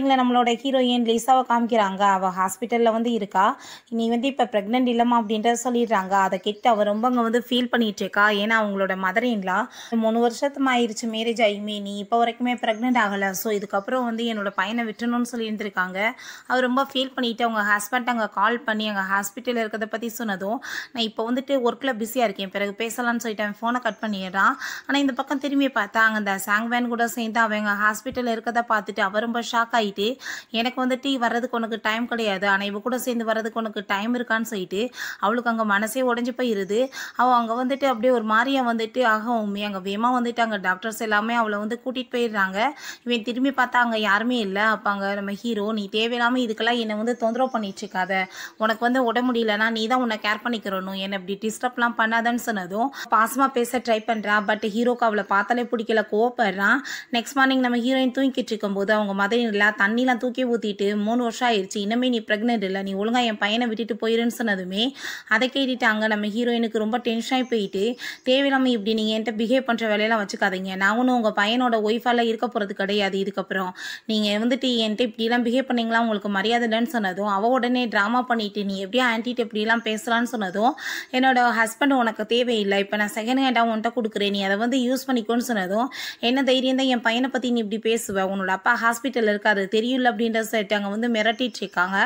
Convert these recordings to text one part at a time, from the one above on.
ஸ்டார்டிங்கில் நம்மளோட ஹீரோயின் லிசாவை காமிக்கிறாங்க. அவள் ஹாஸ்பிட்டலில் வந்து இருக்கா. நீ வந்து இப்போ ப்ரெக்னென்ட் இல்லைம்மா அப்படின்றத சொல்லிடுறாங்க. அதை கேட்டு அவள் ரொம்ப அங்கே வந்து ஃபீல் பண்ணிகிட்டு இருக்கா. ஏன்னா அவங்களோட மதர் இன்லா மூணு வருஷத்துமா ஆயிடுச்சு மேரேஜ் ஆகியுமே நீ இப்போ வரைக்குமே ப்ரெக்னென்ட் ஆகலை. ஸோ இதுக்கப்புறம் வந்து என்னோட பையனை விட்டணும்னு சொல்லி இருந்திருக்காங்க அவர் ரொம்ப ஃபீல் பண்ணிட்டு அவங்க ஹஸ்பண்ட் அங்கே கால் பண்ணி அங்கே ஹாஸ்பிட்டலில் இருக்கிறத பற்றி சொன்னதும் நான் இப்போ வந்துட்டு ஒர்க்கில் பிஸியாக இருக்கேன். பிறகு பேசலாம்னு சொல்லிட்டு அவன் ஃபோனை கட் பண்ணிடுறான். ஆனால் இந்த பக்கம் திரும்பி பார்த்தா அங்கே அந்த சாங்வேன் கூட சேர்ந்து அவங்க ஹாஸ்பிட்டலில் இருக்கிறத பார்த்துட்டு அவர் ரொம்ப ஷாக் ஆகி ஆகிட்டு எனக்கு வந்துட்டு வர்றதுக்கு உனக்கு டைம் கிடையாது. ஆனால் இவ கூட சேர்ந்து வர்றதுக்கு உனக்கு டைம் இருக்கான்னு சொல்லிட்டு அவளுக்கு அங்கே மனசே உடஞ்சி போயிருது. அவள் அங்கே வந்துட்டு அப்படியே ஒரு மாதிரியா வந்துட்டு ஆக உண்மை அங்கே வேமா வந்துட்டு அங்கே டாக்டர்ஸ் எல்லாமே அவளை வந்து கூட்டிகிட்டு போயிடுறாங்க. இவன் திரும்பி பார்த்தா அங்கே யாருமே இல்லை. அப்போ அங்கே நம்ம ஹீரோ நீ தேவையில்லாமல் இதுக்கெல்லாம் என்னை வந்து தொந்தரவு பண்ணிட்டு இருக்காத. உனக்கு வந்து உட முடியலன்னா நீ தான் உன்னை கேர் பண்ணிக்கிறணும். என்னை இப்படி டிஸ்டர்ப்லாம் பண்ணாதன்னு சொன்னதும் பாசமாக பேச ட்ரை பண்ணுறா பட் ஹீரோக்கு அவளை பார்த்தாலே பிடிக்கல. கோவப்படுறான் நெக்ஸ்ட் மார்னிங் நம்ம ஹீரோயின் தூங்கிட்டு இருக்கும்போது அவங்க மதர் இல்லை தண்ணிலாம் தூக்கி ஊற்றிட்டு மூணு வருஷம் ஆயிடுச்சு இன்னமே நீ ப்ரெக்னென்ட் இல்லை. நீ ஒழுங்காக என் பையனை விட்டுட்டு போயிருன்னு சொன்னதுமே அதை கேட்டுட்டு அங்கே நம்ம ஹீரோயினுக்கு ரொம்ப டென்ஷனாகி போயிட்டு தேவையில்லாமல் இப்படி நீங்கள் என்கிட்ட பிஹேவ் பண்ணுற வேலையெல்லாம் வச்சுக்காதீங்க. நான் ஒன்றும் உங்கள் பையனோட ஒய்ஃபால இருக்க போகிறது கிடையாது இதுக்கப்புறம். நீங்கள் வந்துட்டு என்கிட்ட இப்படிலாம் பிஹேவ் பண்ணீங்களா? உங்களுக்கு மரியாதை இல்லைன்னு சொன்னதும் அவ உடனே ட்ராமா பண்ணிட்டு நீ எப்படியா ஆன்ட்டிட்டு இப்படிலாம் பேசலான்னு சொன்னதும் என்னோட ஹஸ்பண்ட் உனக்கு தேவையில்லை. இப்போ நான் செகண்ட் ஹேண்டாக உன்கிட்ட கொடுக்குறேன். நீ அதை வந்து யூஸ் பண்ணிக்கோன்னு சொன்னதும் என்ன தைரியம் தான் என் பையனை பற்றி நீ இப்படி பேசுவ? உன்னோட அப்பா ஹாஸ்பிட்டலில் அது தெரியல அப்படின்ற சொல்லிட்டு அங்கே வந்து மிரட்டிட்டு இருக்காங்க.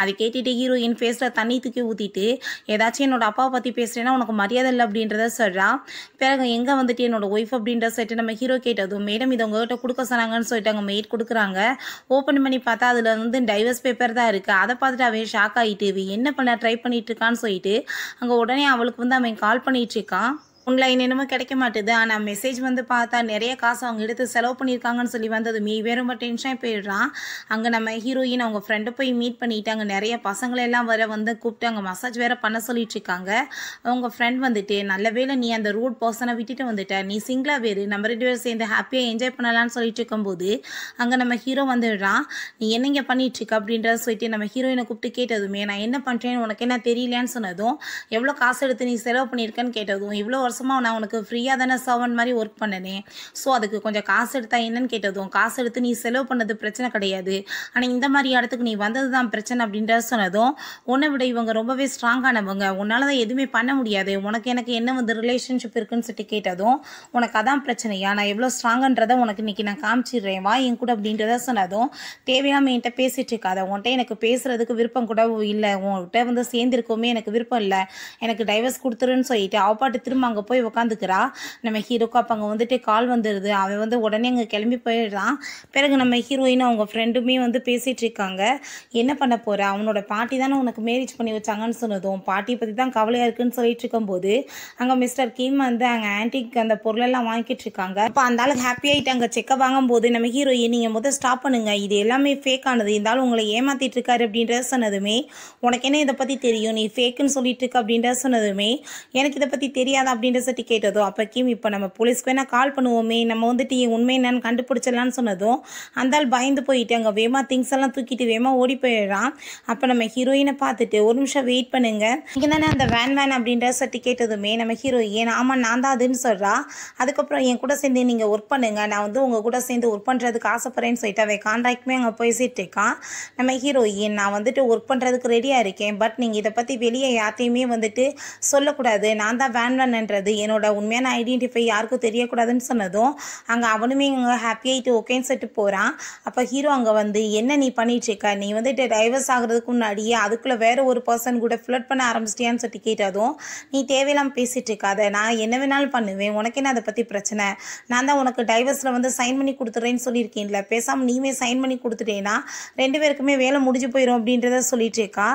அதை கேட்டுட்டு ஹீரோயின் ஃபேஸில் தண்ணி தூக்கி ஊற்றிட்டு ஏதாச்சும் என்னோட அப்பாவை பற்றி பேசுகிறேன்னா உனக்கு மரியாதை இல்லை அப்படின்றத சொல்கிறான் பிறகு எங்கே வந்துட்டு என்னோட ஒய்ஃப் அப்படின்ற சொல்லிட்டு நம்ம ஹீரோ கேட்டதும் மேடம் இது உங்கள்கிட்ட கொடுக்க சொன்னாங்கன்னு சொல்லிட்டு அங்கே மெயிட் கொடுக்குறாங்க. ஓப்பன் பண்ணி பார்த்தா அதில் வந்து டைவர்ஸ் பேப்பர் தான் இருக்குது அதை பார்த்துட்டு அவன் ஷாக் ஆகிட்டு என்ன பண்ண ட்ரை பண்ணிட்டு இருக்கான்னு சொல்லிட்டு அங்கே உடனே அவளுக்கு வந்து அவன் கால் பண்ணிட்டு இருக்கான். ஆன்லைன் என்னமோ கிடைக்க மாட்டுது. ஆனால் மெசேஜ் வந்து பார்த்தா நிறைய காசு அவங்க எடுத்து செலவு பண்ணியிருக்காங்கன்னு சொல்லி வந்தது. மீ வேற ரொம்ப டென்ஷன் போயிடுறான். அங்கே நம்ம ஹீரோயின் அவங்க ஃப்ரெண்டை போய் மீட் பண்ணிட்டாங்க. அங்கே நிறைய பசங்களை எல்லாம் வர வந்து கூப்பிட்டு அங்கே மசாஜ் வேற பண்ண சொல்லிட்டு இருக்காங்க. அவங்க ஃப்ரெண்ட் வந்துட்டு நல்ல வேளை நீ அந்த ரூட் பர்சனை விட்டுட்டு வந்துட்ட. நீ சிங்கிளா வேறு. நம்ம ரெண்டு பேரும் சேர்ந்து ஹாப்பியாக என்ஜாய் பண்ணலாம்னு சொல்லிட்டு இருக்கும்போது அங்கே நம்ம ஹீரோ வந்துடுறான். நீ என்னங்க பண்ணிட்டு இருக்க அப்படின்றத சொல்லிட்டு நம்ம ஹீரோயினை கூப்பிட்டு கேட்டதுமே நான் என்ன பண்ணுறேன்னு உனக்கு என்ன தெரியலையான்னு சொன்னதும் எவ்வளோ காசு எடுத்து நீ செலவு பண்ணியிருக்கேன்னு கேட்டதும் இவ்வளோ வருஷமாக நான் உனக்கு ஃப்ரீயாக தானே சர்வன் மாதிரி ஒர்க் பண்ணனே. ஸோ அதுக்கு கொஞ்சம் காசு எடுத்தா என்னன்னு கேட்டதும் காசு எடுத்து நீ செலவு பண்ணது பிரச்சனை கிடையாது. ஆனால் இந்த மாதிரி இடத்துக்கு நீ வந்தது தான் பிரச்சனை அப்படின்றத சொன்னதும் உன்னை விட இவங்க ரொம்பவே ஸ்ட்ராங்கானவங்க உன்னால தான் எதுவுமே பண்ண முடியாது. உனக்கு எனக்கு என்ன வந்து ரிலேஷன்ஷிப் இருக்குன்னு சொல்லிட்டு கேட்டதும் உனக்கு அதான் பிரச்சனையா? நான் எவ்வளோ ஸ்ட்ராங்கன்றதை உனக்கு இன்னைக்கு நான் காமிச்சிடுறேன். வா என் கூட அப்படின்றத சொன்னதும் தேவையாம என்கிட்ட பேசிட்டு இருக்காத. உன்கிட்ட எனக்கு பேசுறதுக்கு விருப்பம் கூட இல்லை. உன்கிட்ட வந்து சேர்ந்திருக்கோமே எனக்கு விருப்பம் இல்லை. எனக்கு டைவர்ஸ் கொடுத்துருன்னு சொல்லிட்டு அவப்பாட்டு திரும்ப அங்கே போய் உட்காந்துக்கிறா நம்ம ஹீரோக்கு அப்போ அங்கே வந்துட்டு கால் வந்துடுது அவன் வந்து உடனே அங்கே கிளம்பி போயிடுறான். பிறகு நம்ம ஹீரோயின் அவங்க ஃப்ரெண்டுமே வந்து பேசிகிட்டு இருக்காங்க. என்ன பண்ண போகிற அவனோட பாட்டி தானே உனக்கு மேரேஜ் பண்ணி வச்சாங்கன்னு சொன்னதும் பாட்டி பற்றி தான் கவலையாக இருக்குன்னு சொல்லிட்டு இருக்கும்போது அங்கே மிஸ்டர் கிம் வந்து அங்கே ஆன்டிக் அந்த பொருளெல்லாம் வாங்கிட்டு இருக்காங்க. அப்போ அந்த ஆளுக்கு ஹாப்பி ஆகிட்டு அங்கே செக்கப் வாங்கும்போது நம்ம ஹீரோயின் நீங்கள் முதல் ஸ்டாப் பண்ணுங்க. இது எல்லாமே ஃபேக் ஆனது. இருந்தாலும் உங்களை ஏமாத்திட்டு இருக்காரு அப்படின்றத சொன்னதுமே உனக்கு என்ன இதை பற்றி தெரியும்? நீ ஃபேக்குன்னு சொல்லிட்டு இருக்க அப்படின்றத சொன்னதுமே எனக்கு இதை பற்றி தெரியாது அப்படின்னு சட்டி கேட்டதோ அப்போ கிம் இப்போ நம்ம போலீஸ்க்கு வேணால் கால் பண்ணுவோமே. நம்ம வந்துட்டு உண்மை என்னன்னு கண்டுபிடிச்சிடலான்னு சொன்னதும் அந்த பயந்து போயிட்டு அங்கே வேமா திங்ஸ் எல்லாம் தூக்கிட்டு வேமா ஓடி போயிடுறான். அப்போ நம்ம ஹீரோயினை பார்த்துட்டு ஒரு நிமிஷம் வெயிட் பண்ணுங்க. இங்கே தானே அந்த வேன் வேன் அப்படின்ற சட்டி கேட்டதுமே நம்ம ஹீரோயின் ஆமாம் நான் தான் அதுன்னு சொல்கிறா அதுக்கப்புறம் என் கூட சேர்ந்து நீங்கள் ஒர்க் பண்ணுங்க. நான் வந்து உங்கள் கூட சேர்ந்து ஒர்க் பண்ணுறதுக்கு ஆசைப்பட்றேன்னு சொல்லிட்டு அவன் கான்ட்ராக்ட்மே அங்கே பேசிகிட்டு இருக்கான் நம்ம ஹீரோயின் நான் வந்துட்டு ஒர்க் பண்ணுறதுக்கு ரெடியாக இருக்கேன். பட் நீங்கள் இதை பற்றி வெளியே யார்ட்டையுமே வந்துட்டு சொல்லக்கூடாது. நான் தான் வேன் வேன்ன்றது என்னோட உண்மையான ஐடென்டிஃபை யாருக்கும் தெரியக்கூடாதுன்னு சொன்னதும் அங்கே அவனுமே அங்கே ஹாப்பி ஆகிட்டு ஓகேன்னு சொல்லிட்டு போகிறான் அப்போ ஹீரோ அங்கே வந்து என்ன நீ பண்ணிகிட்ருக்க நீ வந்துட்டு டைவர்ஸ் ஆகிறதுக்கு முன்னாடியே அதுக்குள்ளே வேறு ஒரு பர்சன் கூட ஃப்ளட் பண்ண ஆரம்பிச்சிட்டியான்னு சொல்லிட்டு கேட்டதும் நீ தேவையில்லாமல் பேசிகிட்டு இருக்காத. நான் என்ன வேணாலும் பண்ணுவேன். உனக்கு என்ன அதை பற்றி பிரச்சனை? நான் தான் உனக்கு டைவர்ஸில் வந்து சைன் பண்ணி கொடுத்துட்றேன்னு சொல்லியிருக்கேன்ல. பேசாமல் நீமே சைன் பண்ணி கொடுத்துட்டேன்னா ரெண்டு பேருக்குமே வேலை முடிஞ்சு போயிடும் அப்படின்றத சொல்லிட்டு இருக்கா.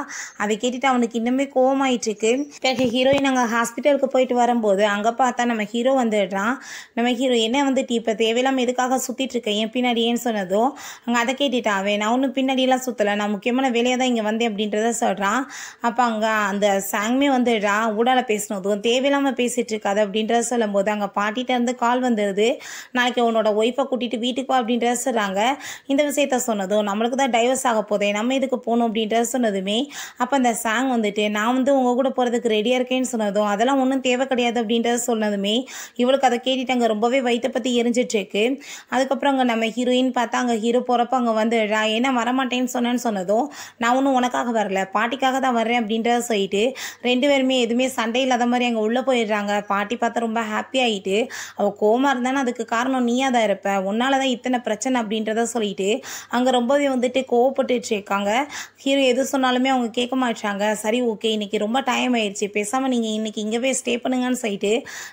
அதை கேட்டுட்டு அவனுக்கு இன்னுமே கோவமாயிட்டு இருக்கு. பிறகு ஹீரோயின் அங்கே ஹாஸ்பிட்டலுக்கு போயிட்டு வரும்போது அங்கே பார்த்தா நம்ம ஹீரோ வந்துடுறான். நம்ம ஹீரோ என்ன வந்துட்டு இப்போ தேவையில்லாமல் எதுக்காக சுற்றிட்டுருக்கேன் என் பின்னாடி ஏன்னு சொன்னதோ அங்கே அதை கேட்டுட்டா அவன் நான் ஒன்றும் பின்னாடியெல்லாம் சுற்றலை நான் முக்கியமான வேலையாக தான் இங்கே வந்தேன் அப்படின்றத சொல்கிறான் அப்போ அங்கே அந்த சாங்மே வந்துடுறா. ஊடால பேசினதும் தேவையில்லாமல் பேசிகிட்டு இருக்காது அப்படின்றத சொல்லும்போது அங்கே பாட்டிகிட்டேருந்து கால் வந்துடுது நாளைக்கு உன்னோட ஒய்ஃபை கூட்டிகிட்டு வீட்டுக்கு வா அப்படின்றத சொல்கிறாங்க இந்த விஷயத்த சொன்னதும் நம்மளுக்கு தான் டைவர்ஸ் ஆக போதே நம்ம இதுக்கு போகணும் அப்படின்றத சொன்னதுமே அப்போ அந்த சாங் வந்துட்டு நான் வந்து உங்கள் கூட போகிறதுக்கு ரெடியாக இருக்கேன்னு சொன்னதும் அதெல்லாம் ஒன்றும் தேவை கிடையாது அப்படின்றத சொன்னதுமே இவளுக்கு அதை கேட்டுட்டு அங்கே ரொம்பவே வயிற்றை பற்றி எரிஞ்சிட்ருக்கு. அதுக்கப்புறம் அங்கே நம்ம ஹீரோயின் பார்த்தா அங்கே ஹீரோ போகிறப்ப அங்கே வந்து ஏன்னா என்ன வரமாட்டேன்னு சொன்னேன்னு சொன்னதும் நான் ஒன்றும் உனக்காக வரல பாட்டிக்காக தான் வர்றேன் அப்படின்றத சொல்லிட்டு ரெண்டு பேருமே எதுவுமே சண்டை இல்லாத மாதிரி அங்கே உள்ளே போயிடுறாங்க. பாட்டி பார்த்தா ரொம்ப ஹாப்பி ஆகிட்டு அவள் கோமா இருந்தானே? அதுக்கு காரணம் நீயாக தான் இருப்ப. உன்னால தான் இத்தனை பிரச்சனை அப்படின்றத சொல்லிட்டு அங்கே ரொம்பவே வந்துட்டு கோவப்பட்டுட்டு இருக்காங்க. ஹீரோ எது சொன்னாலுமே அவங்க கேட்க மாட்டாங்க சரி ஓகே இன்னைக்கு ரொம்ப டைம் ஆயிடுச்சு. பேசாமல் நீங்கள் இன்னைக்கு இங்கே ஸ்டே பண்ணுங்கன்னு சொல்லிட்டு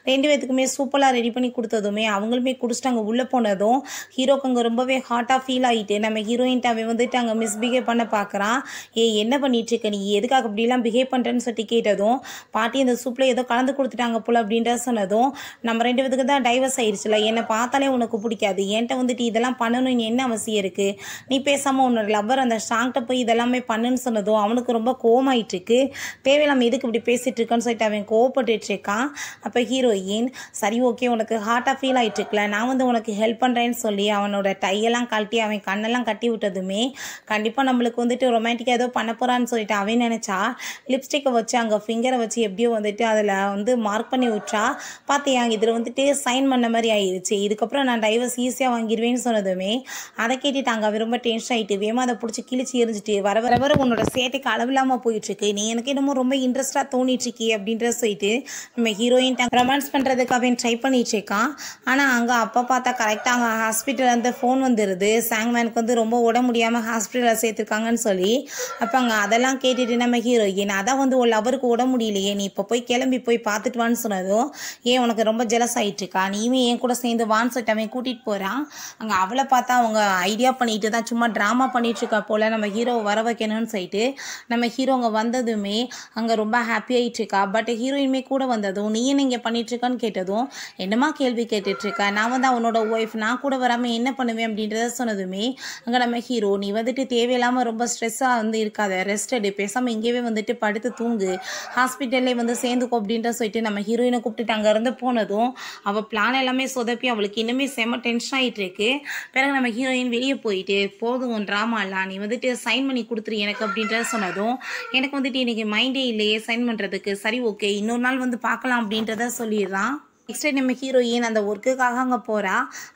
ரெண்டு பேத்துக்குமே சூப்பராக ரெடி பண்ணி கொடுத்ததுமே அவங்களுமே குடிச்சிட்டு அங்கே உள்ளே போனதும் ஹீரோக்கு அங்கே ரொம்பவே ஹாட்டாக ஃபீல் ஆகிட்டு நம்ம ஹீரோயின்ட்ட அவன் வந்துட்டு அங்கே மிஸ்பிஹேவ் பண்ண பார்க்குறான் ஏ என்ன பண்ணிட்டு இருக்க நீ? எதுக்காக அப்படிலாம் பிஹேவ் பண்ணுறேன்னு சொல்லி கேட்டதும் பாட்டி அந்த சூப்பில் ஏதோ கலந்து கொடுத்துட்டாங்க போல அப்படின்ற சொன்னதும் நம்ம ரெண்டு பேத்துக்கு தான் டைவர்ஸ் ஆயிடுச்சுல என்னை பார்த்தாலே உனக்கு பிடிக்காது. என்கிட்ட வந்துட்டு இதெல்லாம் பண்ணணும்னு என்ன அவசியம் இருக்குது நீ பேசாமல் உன்னோட லவ்வர் அந்த ஸ்ட்ராங்கிட்ட போய் இதெல்லாமே பண்ணுன்னு சொன்னதும் அவனுக்கு ரொம்ப கோமாயிட்டு இருக்கு தேவையில்லாமல் எதுக்கு இப்படி பேசிட்டு இருக்கேன்னு சொல்லிட்டு அவன் கோவப்பட்டுட்ருக்கான் அப்போ ஹீரோயின் சரி ஓகே உனக்கு ஹார்ட்டாக ஃபீல் ஆயிட்டு நான் வந்து உனக்கு ஹெல்ப் பண்ணுறேன்னு சொல்லி அவனோட டையெல்லாம் கழட்டி அவன் கண்ணெல்லாம் கட்டி விட்டதுமே கண்டிப்பாக நம்மளுக்கு வந்துட்டு ரொமான்டிக்காக ஏதோ பண்ண போகிறான்னு சொல்லிட்டு அவன் நினச்சா லிப்ஸ்டிக்கை வச்சு அங்கே ஃபிங்கரை வச்சு எப்படியோ வந்துட்டு அதில் வந்து மார்க் பண்ணி விட்டா பார்த்தியா இதில் வந்துட்டு சைன் பண்ண மாதிரி ஆயிடுச்சு இதுக்கப்புறம் நான் டைவர்ஸ் ஈஸியாக வாங்கிடுவேன்னு சொன்னதுமே அதை கேட்டுட்டு அங்கே ரொம்ப டென்ஷன் ஆகிட்டு வேமா அதை பிடிச்சி கிழிச்சு எரிஞ்சிட்டு வர வர வர உன்னோட சேட்டைக்கு அளவில்லாமல் போயிட்டுருக்கு. நீ எனக்கு என்னமோ ரொம்ப இன்ட்ரெஸ்ட்டாக தோணிட்டுருக்கி அப்படின்ற சொல்லிட்டு நம்ம ஹீரோ ஹீரோயின் ரொமான்ஸ் பண்ணுறதுக்கு அவன் ட்ரை பண்ணிட்டு இருக்கான் ஆனால் அங்கே அப்போ பார்த்தா கரெக்டாக அங்கே ஹாஸ்பிட்டல்லேருந்து ஃபோன் வந்துடுது சாங்மேனுக்கு வந்து ரொம்ப உடம்பு முடியாமல் ஹாஸ்பிட்டலில் சேர்த்துருக்காங்கன்னு சொல்லி அப்போ அங்கே அதெல்லாம் கேட்டுட்டு நம்ம ஹீரோயின் அதான் வந்து ஒரு லவருக்கு உட முடியலையே நீ இப்போ போய் கிளம்பி போய் பார்த்துட்டு வான்னு சொன்னதும் ஏன் உனக்கு ரொம்ப ஜெலஸ் ஆகிட்டுருக்கா நீயுமே என் கூட சேர்ந்து வான் சொல்லிட்டு கூட்டிகிட்டு போகிறான் அங்கே அவளை பார்த்தா அவங்க ஐடியா பண்ணிட்டு தான் சும்மா ட்ராமா பண்ணிகிட்ருக்கா போல் நம்ம ஹீரோவை வர வைக்கணும்னு சொல்லிட்டு நம்ம ஹீரோ அங்கே வந்ததுமே அங்கே ரொம்ப ஹாப்பி ஆகிட்டுருக்கா பட் ஹீரோயினுமே கூட வந்ததும் நீ என்ன இங்கே பண்ணிகிட்ருக்கான்னு கேட்டதும் என்னமா கேள்வி கேட்டுட்ருக்க நான் வந்து அவனோட ஒய்ஃப் நான் கூட வராமல் என்ன பண்ணுவேன் அப்படின்றத சொன்னதுமே அங்கே நம்ம ஹீரோ நீ வந்துட்டு தேவையில்லாமல் ரொம்ப ஸ்ட்ரெஸ்ஸாக வந்து இருக்காத ரெஸ்ட் எடு பேசாமல் இங்கேயே வந்துட்டு படுத்து தூங்கு. ஹாஸ்பிட்டல்லே வந்து சேர்ந்துக்கோ அப்படின்ற சொல்லிட்டு நம்ம ஹீரோயினை கூப்பிட்டுட்டு அங்கேருந்து போனதும் அவள் பிளான் எல்லாமே சொதப்பி அவளுக்கு இன்னுமே செம்ம டென்ஷன் ஆகிட்டு இருக்கு பிறகு நம்ம ஹீரோயின் வெளியே போயிட்டு போதும் ட்ராமாலாம் நீ வந்துட்டு சைன் பண்ணி கொடுத்துரு எனக்கு அப்படின்றத சொன்னதும் எனக்கு வந்துட்டு இன்றைக்கி மைண்டே இல்லையே சைன் பண்ணுறதுக்கு சரி ஓகே இன்னொரு நாள் வந்து பார்க்கலாம் அப்படின்றத சொல்லிடுறான் நெக்ஸ்ட் நம்ம ஹீரோயின் அந்த ஒர்க்குக்காக அங்கே போகிறா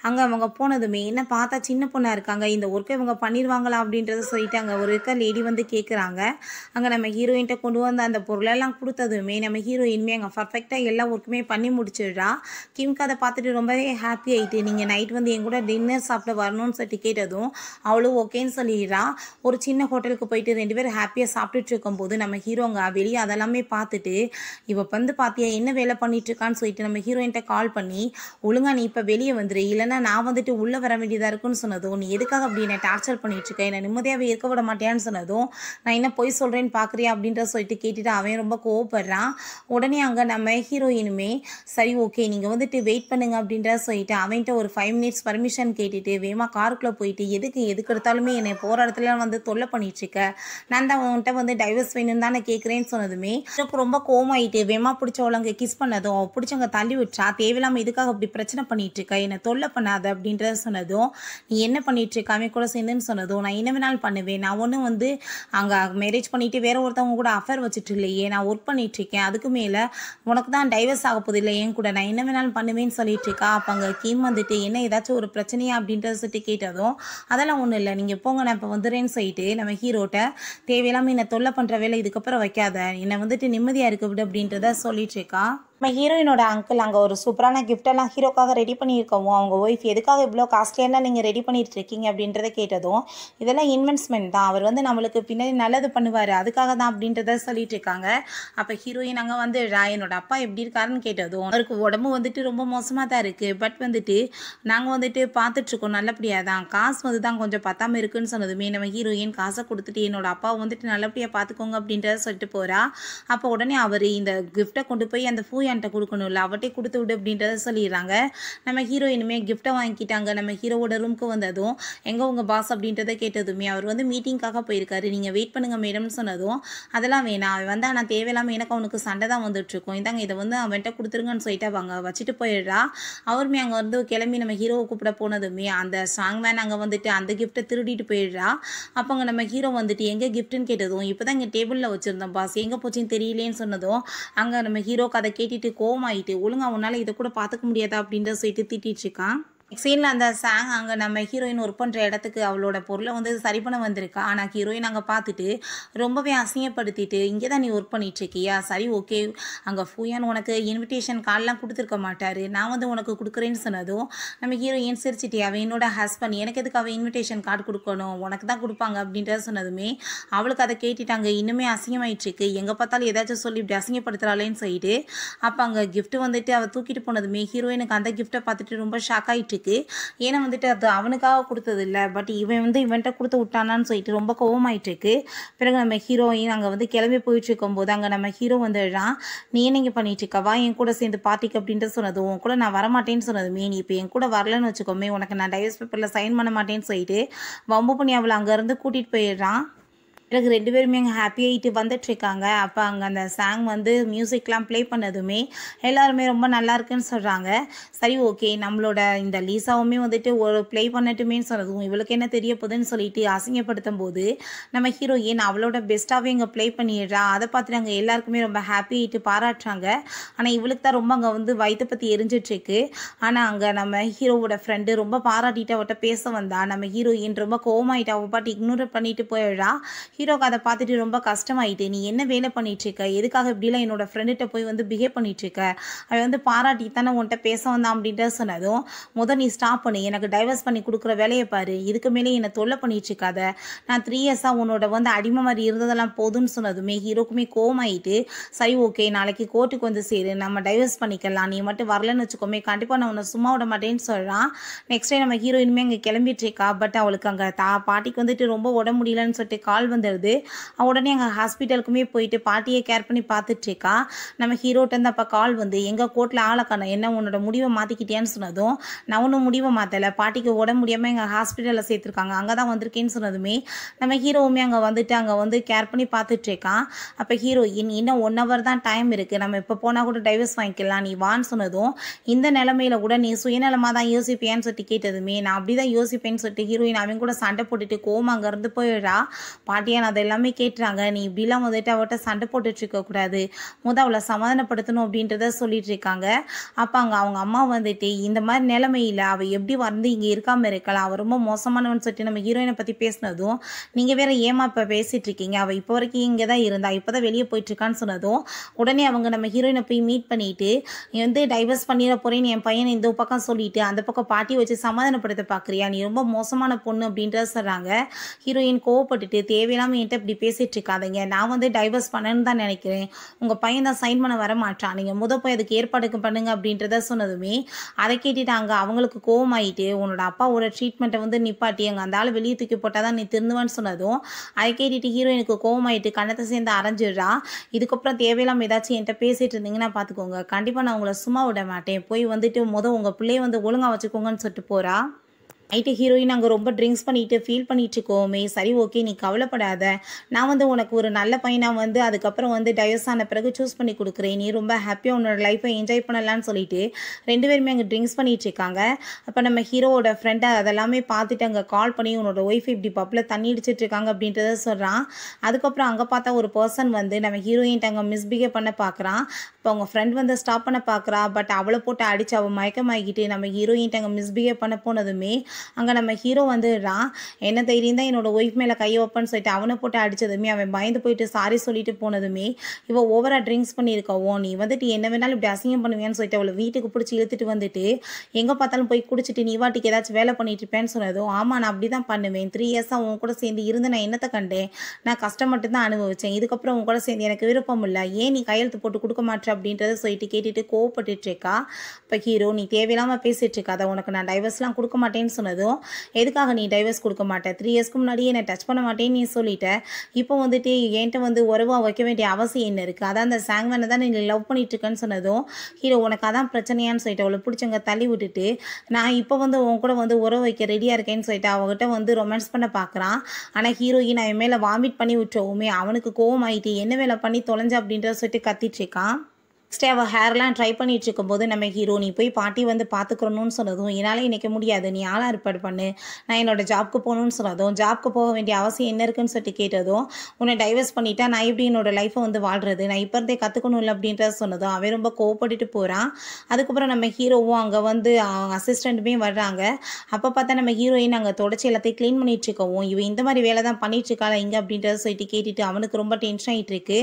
அங்கே அவங்க போனதுமே என்ன பார்த்தா சின்ன பொண்ணாக இருக்காங்க. இந்த ஒர்க்கை இவங்க பண்ணிடுவாங்களா அப்படின்றத சொல்லிட்டு அங்கே ஒரு இருக்க லேடி வந்து கேட்குறாங்க அங்கே நம்ம ஹீரோயின்ட்ட கொண்டு வந்த அந்த பொருளெல்லாம் கொடுத்ததுமே நம்ம ஹீரோயின்மே அங்கே பர்ஃபெக்டாக எல்லா ஒர்க்குமே பண்ணி முடிச்சிடுறா. கிம்க்கு அதை பார்த்துட்டு ரொம்பவே ஹாப்பி ஆகிட்டு நீங்கள் நைட் வந்து என் கூட டின்னர் சாப்பிட வரணும்னு சொல்லிட்டு கேட்டதும் அவளும் ஓகேன்னு சொல்லிடுறா. ஒரு சின்ன ஹோட்டலுக்கு போயிட்டு ரெண்டு பேரும் ஹாப்பியாக சாப்பிட்டுட்டு இருக்கும்போது நம்ம ஹீரோங்க வெளியே அதெல்லாமே பார்த்துட்டு இவ வந்து பார்த்தியா என்ன வேலை பண்ணிட்டு இருக்கான்னு சொல்லிட்டு நம்ம ஹீரோ ஹீரோயின்ட்ட கால் பண்ணி ஒழுங்கா நீ இப்போ வெளியே வந்துரு. இல்லைன்னா நான் வந்துட்டு உள்ளே வர வேண்டியதாக இருக்குன்னு சொன்னதும் நீ எதுக்காக அப்படி என்னை டார்ச்சர் பண்ணிட்டு இருக்க? என்னை நிம்மதியாகவே இருக்க விட மாட்டேன்னு சொன்னதும் நான் என்ன பொய் சொல்கிறேன்னு பார்க்குறியா அப்படின்ற சொல்லிட்டு கேட்டுட்டு அவன் ரொம்ப கோவப்படுறான். உடனே அங்கே நம்ம ஹீரோயினுமே சரி ஓகே நீங்கள் வந்துட்டு வெயிட் பண்ணுங்க அப்படின்ற சொல்லிட்டு அவன்கிட்ட ஒரு ஃபைவ் மினிட்ஸ் பர்மிஷன் கேட்டுட்டு வேமா காருக்குள்ளே போயிட்டு எதுக்கு எதுக்கு எடுத்தாலுமே என்னை போகிற இடத்துல வந்து தொல்லை பண்ணிட்டுருக்க நான் தான் அவன்கிட்ட வந்து டைவர்ஸ் வேணும்னு தானே கேட்குறேன்னு சொன்னதுமே எனக்கு ரொம்ப கோமாயிட்டு வேமா பிடிச்சவளங்க கிஸ் பண்ணதும் பிடிச்சவங்க தள்ளி விட்டுறா தேவையில்லாமல் எதுக்காக அப்படி பிரச்சனை பண்ணிட்டு இருக்க என்னை தொல்லை பண்ணாத அப்படின்றத சொன்னதும் நீ என்ன பண்ணிட்டு இருக்க அவன் கூட சேர்ந்துன்னு சொன்னதும் நான் என்ன வேணாலும் பண்ணுவேன். நான் ஒன்றும் வந்து அங்கே மேரேஜ் பண்ணிட்டு வேற ஒருத்தவங்க கூட அஃபேர் வச்சுட்டு இல்லையே நான் ஒர்க் பண்ணிட்டு இருக்கேன் அதுக்கு மேலே உனக்கு தான் டைவர்ஸ் ஆக போகுது இல்லை என் கூட நான் என்ன வேணாலும் பண்ணுவேன்னு சொல்லிட்டு இருக்கா அப்போ அங்கே கிம் வந்துட்டு என்ன ஏதாச்சும் ஒரு பிரச்சனையா? அப்படின்றத சொல்லிட்டு கேட்டதும் அதெல்லாம் ஒன்றும் இல்லை. நீங்கள் போங்க. நான் இப்போ வந்துடுறேன்னு சொல்லிட்டு நம்ம ஹீரோட்ட தேவையில்லாமல் என்னை தொல்லை பண்ணுற வேலை இதுக்கப்புறம் வைக்காத. என்னை வந்துட்டு நிம்மதியாக இருக்க விடு அப்படின்றத சொல்லிட்டு இருக்கா நம்ம ஹீரோயினோட அங்கிள் அங்கே ஒரு சூப்பரான கிஃப்டெல்லாம் ஹீரோக்காக ரெடி பண்ணியிருக்கவும் அவங்க ஒய்ஃப் எதுக்காக இவ்வளோ காஸ்ட்லியெல்லாம் நீங்கள் ரெடி பண்ணிட்டு இருக்கீங்க அப்படின்றத கேட்டதும் இதெல்லாம் இன்வெஸ்ட்மெண்ட் தான். அவர் வந்து நம்மளுக்கு பின்னாடி நல்லது பண்ணுவார் அதுக்காக தான் அப்படின்றத சொல்லிட்டு இருக்காங்க. அப்போ ஹீரோயின் அங்கே வந்து "ரா, என்னோட அப்பா எப்படி இருக்காருன்னு கேட்டதும் அவருக்கு உடம்பு வந்துட்டு ரொம்ப மோசமாக தான் இருக்குது பட் வந்துட்டு நாங்கள் வந்துட்டு பார்த்துட்ருக்கோம் நல்லபடியாக தான். காசு வந்து தான் கொஞ்சம் பத்தாமல் இருக்குன்னு சொன்னதுமே நம்ம ஹீரோயின் காசை கொடுத்துட்டு என்னோட அப்பாவை வந்துட்டு நல்லபடியாக பார்த்துக்கோங்க அப்படின்றத சொல்லிட்டு போகிறா அப்போ உடனே அவர் இந்த கிஃப்ட்டை கொண்டு போய் அந்த பூ என்கிட்ட கொடுக்கணும்ல? அவட்டே கொடுத்து விடு அப்படின்றத சொல்லிடுறாங்க. நம்ம ஹீரோயினுமே கிஃப்ட்டை வாங்கிட்டாங்க நம்ம ஹீரோவோட ரூமுக்கு வந்ததும் எங்கே உங்கள் பாஸ் அப்படின்றத கேட்டதுமே அவர் வந்து மீட்டிங்காக போயிருக்காரு. நீங்கள் வெயிட் பண்ணுங்க மேடம்னு சொன்னதும் அதெல்லாம் வேணாம். அவன் வந்து ஆனால் தேவையில்லாமல் எனக்கு அவனுக்கு சண்டை தான் வந்துட்டுருக்கும். இந்தாங்க இதை வந்து அவன்கிட்ட கொடுத்துருங்கன்னு சொல்லிட்டு அவங்க வச்சுட்டு போயிடுறா. அவருமே அங்கே வந்து கிளம்பி நம்ம ஹீரோவை கூப்பிட போனதுமே அந்த சாங் மேன் அங்கே வந்துட்டு அந்த கிஃப்ட்டை திருடிட்டு போயிடுறா. அப்போ அங்கே நம்ம ஹீரோ வந்துட்டு எங்கே கிஃப்ட்டுன்னு கேட்டதும் இப்போ தான் இங்கே டேபிளில் வச்சுருந்தோம் பாஸ் எங்கே போச்சுன்னு தெரியலேன்னு சொன்னதும் அங்கே நம்ம ஹீரோக்கு அதை கேட்டுட்டு திட்டிட்டு கோவமாயிட்டு ஒழுங்கா உன்னால் இதை கூட பார்த்துக்க முடியாதா? அப்படின்ற சொல்லிட்டு திட்டிட்டு இருக்கான். சீனில் அந்த சாங் அங்கே நம்ம ஹீரோயின் ஒர்க் பண்ணுற இடத்துக்கு அவளோட பொருளை வந்து சரி பண்ண வந்திருக்கா. ஆனால் ஹீரோயின் அங்கே பார்த்துட்டு ரொம்பவே அசிங்கப்படுத்திட்டு இங்கே தான் நீ ஒர்க் பண்ணிகிட்ருக்கியா சரி ஓகே அங்கே ஃபூயான் உனக்கு இன்விடேஷன் கார்டெலாம் கொடுத்துருக்க மாட்டார். நான் வந்து உனக்கு கொடுக்குறேன்னு சொன்னதும் நம்ம ஹீரோயின் சிரிச்சிட்டே அவன் என்னோட ஹஸ்பண்ட் எனக்கு எதுக்கு அவன் இன்விடேஷன் கார்டு கொடுக்கணும்? உனக்கு தான் கொடுப்பாங்க அப்படின்றத சொன்னதுமே அவளுக்கு அதை கேட்டுட்டாங்க. இன்னுமே அசிங்கமாயிட்ருக்கு எங்கே பார்த்தாலும் ஏதாச்சும் சொல்லி இப்படி அசிங்கப்படுத்துறாளேன்னு சொல்லிட்டு அப்போ அங்கே கிஃப்ட்டு வந்துட்டு அவள் தூக்கிட்டு போனதுமே ஹீரோயினுக்கு அந்த கிஃப்ட்டை பார்த்துட்டு ரொம்ப ஷாக் ஆகிட்டு இருக்கு ஏன்னா வந்துட்டு அது அவனுக்காக கொடுத்தது இல்லை. பட் இவன் வந்து இவன்கிட்ட கொடுத்து விட்டானான்னு சொல்லிட்டு ரொம்ப கோவமாயிட்டு இருக்கு பிறகு நம்ம ஹீரோயின் அங்கே வந்து கிளம்பி போயிட்டு இருக்கும்போது அங்கே நம்ம ஹீரோ வந்துடுறான் நீ என்ன இங்கே பண்ணிட்டு இருக்கவா என் கூட சேர்ந்து பார்ட்டிக்கு அப்படின்ட்டு சொன்னது. உன் கூட நான் வரமாட்டேன்னு சொன்னதுமே நீ இப்போ என் கூட வரலன்னு வச்சுக்கோமே. உனக்கு நான் டைவர்ஸ் பேப்பரில் சைன் பண்ண மாட்டேன்னு சொல்லிட்டு வம்பு பண்ணி அவளை அங்கேருந்து கூட்டிகிட்டு போயிடுறான். பிறகு ரெண்டு பேருமே அங்கே ஹாப்பி ஆகிட்டு வந்துட்டுருக்காங்க அப்போ அங்கே அந்த சாங் வந்து மியூசிக்லாம் ப்ளே பண்ணதுமே எல்லாருமே ரொம்ப நல்லா இருக்குன்னு சொல்கிறாங்க சரி ஓகே நம்மளோட இந்த லீசாவுமே வந்துட்டு ஒரு ப்ளே பண்ணட்டுமேன்னு சொன்னதும் இவளுக்கு என்ன தெரிய போகுதுன்னு சொல்லிட்டு அசிங்கப்படுத்தும் போது நம்ம ஹீரோயின் அவளோட பெஸ்ட்டாகவே இங்கே ப்ளே பண்ணிடுறா. அதை பார்த்துட்டு அங்கே எல்லாருக்குமே ரொம்ப ஹாப்பி ஆகிட்டு பாராட்டுறாங்க. ஆனால் இவளுக்கு தான் ரொம்ப அங்கே வந்து வயிற்று பற்றி எரிஞ்சிட்ருக்கு ஆனால் அங்கே நம்ம ஹீரோவோட ஃப்ரெண்டு ரொம்ப பாராட்டிட்டு அவட்ட பேச வந்தா நம்ம ஹீரோயின் ரொம்ப கோவமாயிட்டு அவள் பாட்டு இக்னோர் பண்ணிட்டு போயிடுறா. ஹீரோக்கு அதை பார்த்துட்டு ரொம்ப கஷ்டமாயிட்டு நீ என்ன வேலை பண்ணிட்டு இருக்க எதுக்காக இப்படிலாம் என்னோட ஃப்ரெண்டுகிட்ட போய் வந்து பிஹேவ் பண்ணிட்டு இருக்க வந்து பாராட்டி தானே உன்கிட்ட பேச வந்தான்? அப்படின்ட்டு சொன்னதும் முதல் நீ ஸ்டாப் பண்ணு. எனக்கு டைவர்ஸ் பண்ணி கொடுக்குற வேலையை பாரு. இதுக்கு மேலே என்னை தொல்லை பண்ணிட்டு இருக்காத நான் த்ரீ இயர்ஸாக உன்னோட வந்து அடிமை மாதிரி இருந்ததெல்லாம் போதும்னு சொன்னதுமே ஹீரோக்குமே கோமாயிட்டு சரி ஓகே நாளைக்கு கோர்ட்டுக்கு வந்து சேரு. நம்ம டைவர்ஸ் பண்ணிக்கலாம். நீ மட்டும் வரலன்னு வச்சுக்கோமே கண்டிப்பாக நான் உன்னை சும்மா விட மாட்டேன்னு சொல்கிறான் நெக்ஸ்ட் டே நம்ம ஹீரோயினுமே அங்கே கிளம்பிட்டு இருக்கா பட் அவளுக்கு அங்கே தா பாட்டிக்கு வந்துட்டு ரொம்ப உடம்பு முடியலன்னு சொல்லிட்டு கால் வந்து வந்துடுது உடனே அங்கே ஹாஸ்பிட்டலுக்குமே போயிட்டு பாட்டியை கேர் பண்ணி பார்த்துட்ருக்கா நம்ம ஹீரோட்டேருந்து அப்போ கால் வந்து எங்கள் கோர்ட்டில் ஆளை என்ன உன்னோட முடிவை மாற்றிக்கிட்டியான்னு சொன்னதும் நான் ஒன்றும் முடிவை மாற்றலை பாட்டிக்கு உடம்பு முடியாமல் எங்கள் ஹாஸ்பிட்டலில் சேர்த்துருக்காங்க. அங்கே தான் வந்திருக்கேன்னு சொன்னதுமே நம்ம ஹீரோவுமே அங்கே வந்துட்டு அங்கே வந்து கேர் பண்ணி பார்த்துட்ருக்கான் அப்போ ஹீரோயின் இன்னும் ஒன் ஹவர் தான் டைம் இருக்குது நம்ம இப்போ போனால் கூட டைவர்ஸ் வாங்கிக்கலாம். நீ வான்னு சொன்னதும் இந்த நிலமையில கூட நீ சுயநலமாக தான் யோசிப்பியான்னு சொல்லிட்டு கேட்டதுமே நான் அப்படி தான் யோசிப்பேன்னு சொல்லிட்டு ஹீரோயின் அவன் கூட சண்டை போட்டுட்டு கோமா அங்கேருந்து போயிடுறா. பாட்டியா நான் அதை எல்லாமே கேட்டுறாங்க நீ இப்படிலாம் வந்துட்டு அவட்ட சண்டை போட்டுட்டு கூடாது. முத அவளை சமாதானப்படுத்தணும் அப்படின்றத சொல்லிட்டு இருக்காங்க. அப்போ அங்கே அவங்க அம்மா வந்துட்டு இந்த மாதிரி நிலைமையில் அவள் எப்படி வந்து இங்கே இருக்காமல் இருக்கலாம்? அவள் ரொம்ப மோசமானவன் சொல்லிட்டு நம்ம ஹீரோயினை பற்றி பேசினதும் நீங்கள் வேற ஏமா இப்போ பேசிகிட்டு இருக்கீங்க? அவள் இப்போ வரைக்கும் இங்கே தான் இருந்தா இப்போ தான் வெளியே போயிட்டுருக்கான்னு சொன்னதும் உடனே அவங்க நம்ம ஹீரோயினை போய் மீட் பண்ணிட்டு நீ வந்து டைவர்ஸ் பண்ணிட போகிறேன் என் பையனை இந்த பக்கம் சொல்லிட்டு அந்த பக்கம் பாட்டி வச்சு சமாதானப்படுத்த பார்க்குறியா நீ ரொம்ப மோசமான பொண்ணு அப்படின்றத சொல்கிறாங்க ஹீரோயின் கோவப்பட்டுட்டு தேவையில்லாமல் என்கிட்ட இப்படி பேசிகிட்டு இருக்காதீங்க. நான் வந்து டைவர்ஸ் பண்ணணும்னு தான் நினைக்கிறேன். உங்கள் பையன் தான் சைன் பண்ண வர மாட்டான். நீங்கள் முத போய் அதுக்கு ஏற்பாடுக்கு பண்ணுங்க அப்படின்றத சொன்னதுமே அதை கேட்டுட்டு அங்கே அவங்களுக்கு கோவமாயிட்டு உன்னோட அப்பாவோட ட்ரீட்மெண்ட்டை வந்து நிப்பாட்டி அங்கே அந்த ஆள் வெளியே தூக்கி போட்டால் தான் நீ திருந்துவான்னு சொன்னதும் அதை கேட்டுட்டு ஹீரோயினுக்கு கோவமாயிட்டு கண்ணத்தை சேர்ந்து அரைஞ்சிடுறா. இதுக்கப்புறம் தேவையில்லாமல் ஏதாச்சும் என்கிட்ட பேசிட்டு இருந்தீங்கன்னா பார்த்துக்கோங்க கண்டிப்பாக நான் உங்களை சும்மா விட மாட்டேன். போய் வந்துட்டு முத உங்கள் பிள்ளைய வந்து ஒழுங்காக வச்சுக்கோங்கன்னு சொல்லிட்டு போகிறா நைட்டு ஹீரோயின் அங்கே ரொம்ப ட்ரிங்க்ஸ் பண்ணிட்டு ஃபீல் பண்ணிட்டு இருக்கோமே சரி ஓகே நீ கவலைப்படாத. நான் வந்து உனக்கு ஒரு நல்ல பையனாக வந்து அதுக்கப்புறம் வந்து டைவர்ஸ் ஆன பிறகு சூஸ் பண்ணி கொடுக்குறேன். நீ ரொம்ப ஹாப்பியாக உன்னோட லைஃப்பை என்ஜாய் பண்ணலான்னு சொல்லிட்டு ரெண்டு பேருமே அங்கே ட்ரிங்க்ஸ் பண்ணிட்டு இருக்காங்க அப்போ நம்ம ஹீரோவோட ஃப்ரெண்டை அதெல்லாமே பார்த்துட்டு அங்கே கால் பண்ணி உன்னோட ஒய்ஃப் இப்படி பப்பில் தண்ணி அடிச்சிட்டு இருக்காங்க அப்படின்றத சொல்கிறான் அதுக்கப்புறம் அங்கே பார்த்தா ஒரு பர்சன் வந்து நம்ம ஹீரோயின்ட்ட அங்கே மிஸ்பிஹேவ் பண்ண பார்க்குறான். அப்போ அவங்க ஃப்ரெண்ட் வந்து ஸ்டாப் பண்ண பார்க்குறா. பட் அவளை போட்டு அடிச்சு அவள் மயக்கமாகிட்டு நம்ம ஹீரோயின்ட்ட அங்கே மிஸ்பிஹேவ் பண்ண போனதுமே அங்கே நம்ம ஹீரோ வந்துடுறான் என்ன தைரியம் தான் என்னோட ஒய்ஃப் மேலே கை வைப்பேன்னு சொல்லிட்டு அவனை போட்டு அடிச்சதுமே அவன் பயந்து போயிட்டு சாரி சொல்லிட்டு போனதுமே இவள் ஓவராக ட்ரிங்க்ஸ் பண்ணியிருக்கவோ நீ வந்துட்டு என்ன வேணாலும் இப்படி அசிங்கம் பண்ணுவியான்னு சொல்லிட்டு அவளை வீட்டுக்கு பிடிச்சி இழுத்துட்டு வந்துட்டு எங்கே பார்த்தாலும் போய் குடிச்சிட்டு நீ வாட்டிக்கு ஏதாச்சும் வேலை பண்ணிட்டு இருப்பேன்னு சொன்னதும் ஆமாம் நான் அப்படி தான் பண்ணுவேன் த்ரீ இயர்ஸாக உன் கூட சேர்ந்து இருந்து நான் என்னத்தை கண்டேன்? நான் கஷ்டம் மட்டும்தான் அனுபவிச்சேன். இதுக்கப்புறம் உன் கூட சேர்ந்து எனக்கு விருப்பம் இல்லை. ஏன் நீ கையெழுத்து போட்டு கொடுக்க மாட்டேற அப்படின்றத சொல்லிட்டு கேட்டுட்டு கோவப்பட்டுட்டு இருக்கா? இப்போ ஹீரோ நீ தேவையில்லாமல் பேசிட்டு இருக்காத. உனக்கு நான் டைவர்ஸ்லாம் கொடுக்க மாட்டேன்னு சொன்னதும் எதுக்காக நீ டைவர்ஸ் கொடுக்க மாட்டேன் த்ரீ இயர்ஸ்க்கு முன்னாடியே என்னை டச் பண்ண மாட்டேன்னு நீ சொல்லிட்ட. இப்போ வந்துட்டு என்கிட்ட வந்து உறவாக வைக்க வேண்டிய அவசியம் என்ன இருக்குது அதான் அந்த சாங்வனை தான் நீங்கள் லவ் பண்ணிட்டு இருக்கேன்னு சொன்னதும் ஹீரோ உனக்கு அதான் பிரச்சனையான்னு சொல்லிட்டு. அவளை பிடிச்சவங்க தள்ளி விட்டுட்டு நான் இப்போ வந்து உன் கூட வந்து உறவு வைக்க ரெடியாக இருக்கேன்னு சொல்லிட்டு. அவகிட்ட வந்து ரொமான்ஸ் பண்ண பார்க்குறான் ஆனால் ஹீரோயின் அவன் மேலே வாமிட் பண்ணி விட்டுறவுமே அவனுக்கு கோவம் ஆகிட்டு என்ன வேலை பண்ணி தொலைஞ்ச? அப்படின்றத சொல்லிட்டு கத்திட்டு இருக்கான். நெக்ஸ்ட் அவள் ஹேர்லாம் ட்ரை பண்ணிட்டு இருக்கும்போது நம்ம ஹீரோ நீ போய் பாட்டி வந்து பார்த்துக்கிறணும்னு சொன்னதும் என்னால் இன்றைக்கி முடியாது நீ ஆளாக ஏற்பாடு பண்ணு. நான் என்னோட ஜாப்க்கு போகணும்னு சொன்னதும் ஜாப்க்கு போக வேண்டிய அவசியம் என்ன இருக்குன்னு சொல்லிட்டு கேட்டதும் உன்னை டைவர்ஸ் பண்ணிட்டா நான் எப்படி என்னோட லைஃப்பை வந்து வாழ்றது? நான் இப்போ இருந்தே கற்றுக்கணும் இல்லை? அப்படின்றத சொன்னதும் அவன் ரொம்ப கோவப்பட்டுட்டு போகிறான் அதுக்கப்புறம் நம்ம ஹீரோவும் அங்கே வந்து அவங்க அசிஸ்டண்ட்டுமே வர்றாங்க. அப்போ பார்த்தா நம்ம ஹீரோயின் அங்கே தொடச்சி எல்லாத்தையும் க்ளீன் பண்ணிட்டு இருக்கவும் இவன் இந்த மாதிரி வேலை தான் பண்ணிட்டு இருக்காளா இங்கே? அப்படின்றத சொல்லிட்டு கேட்டுட்டு அவனுக்கு ரொம்ப டென்ஷன் ஆகிட்டு இருக்கு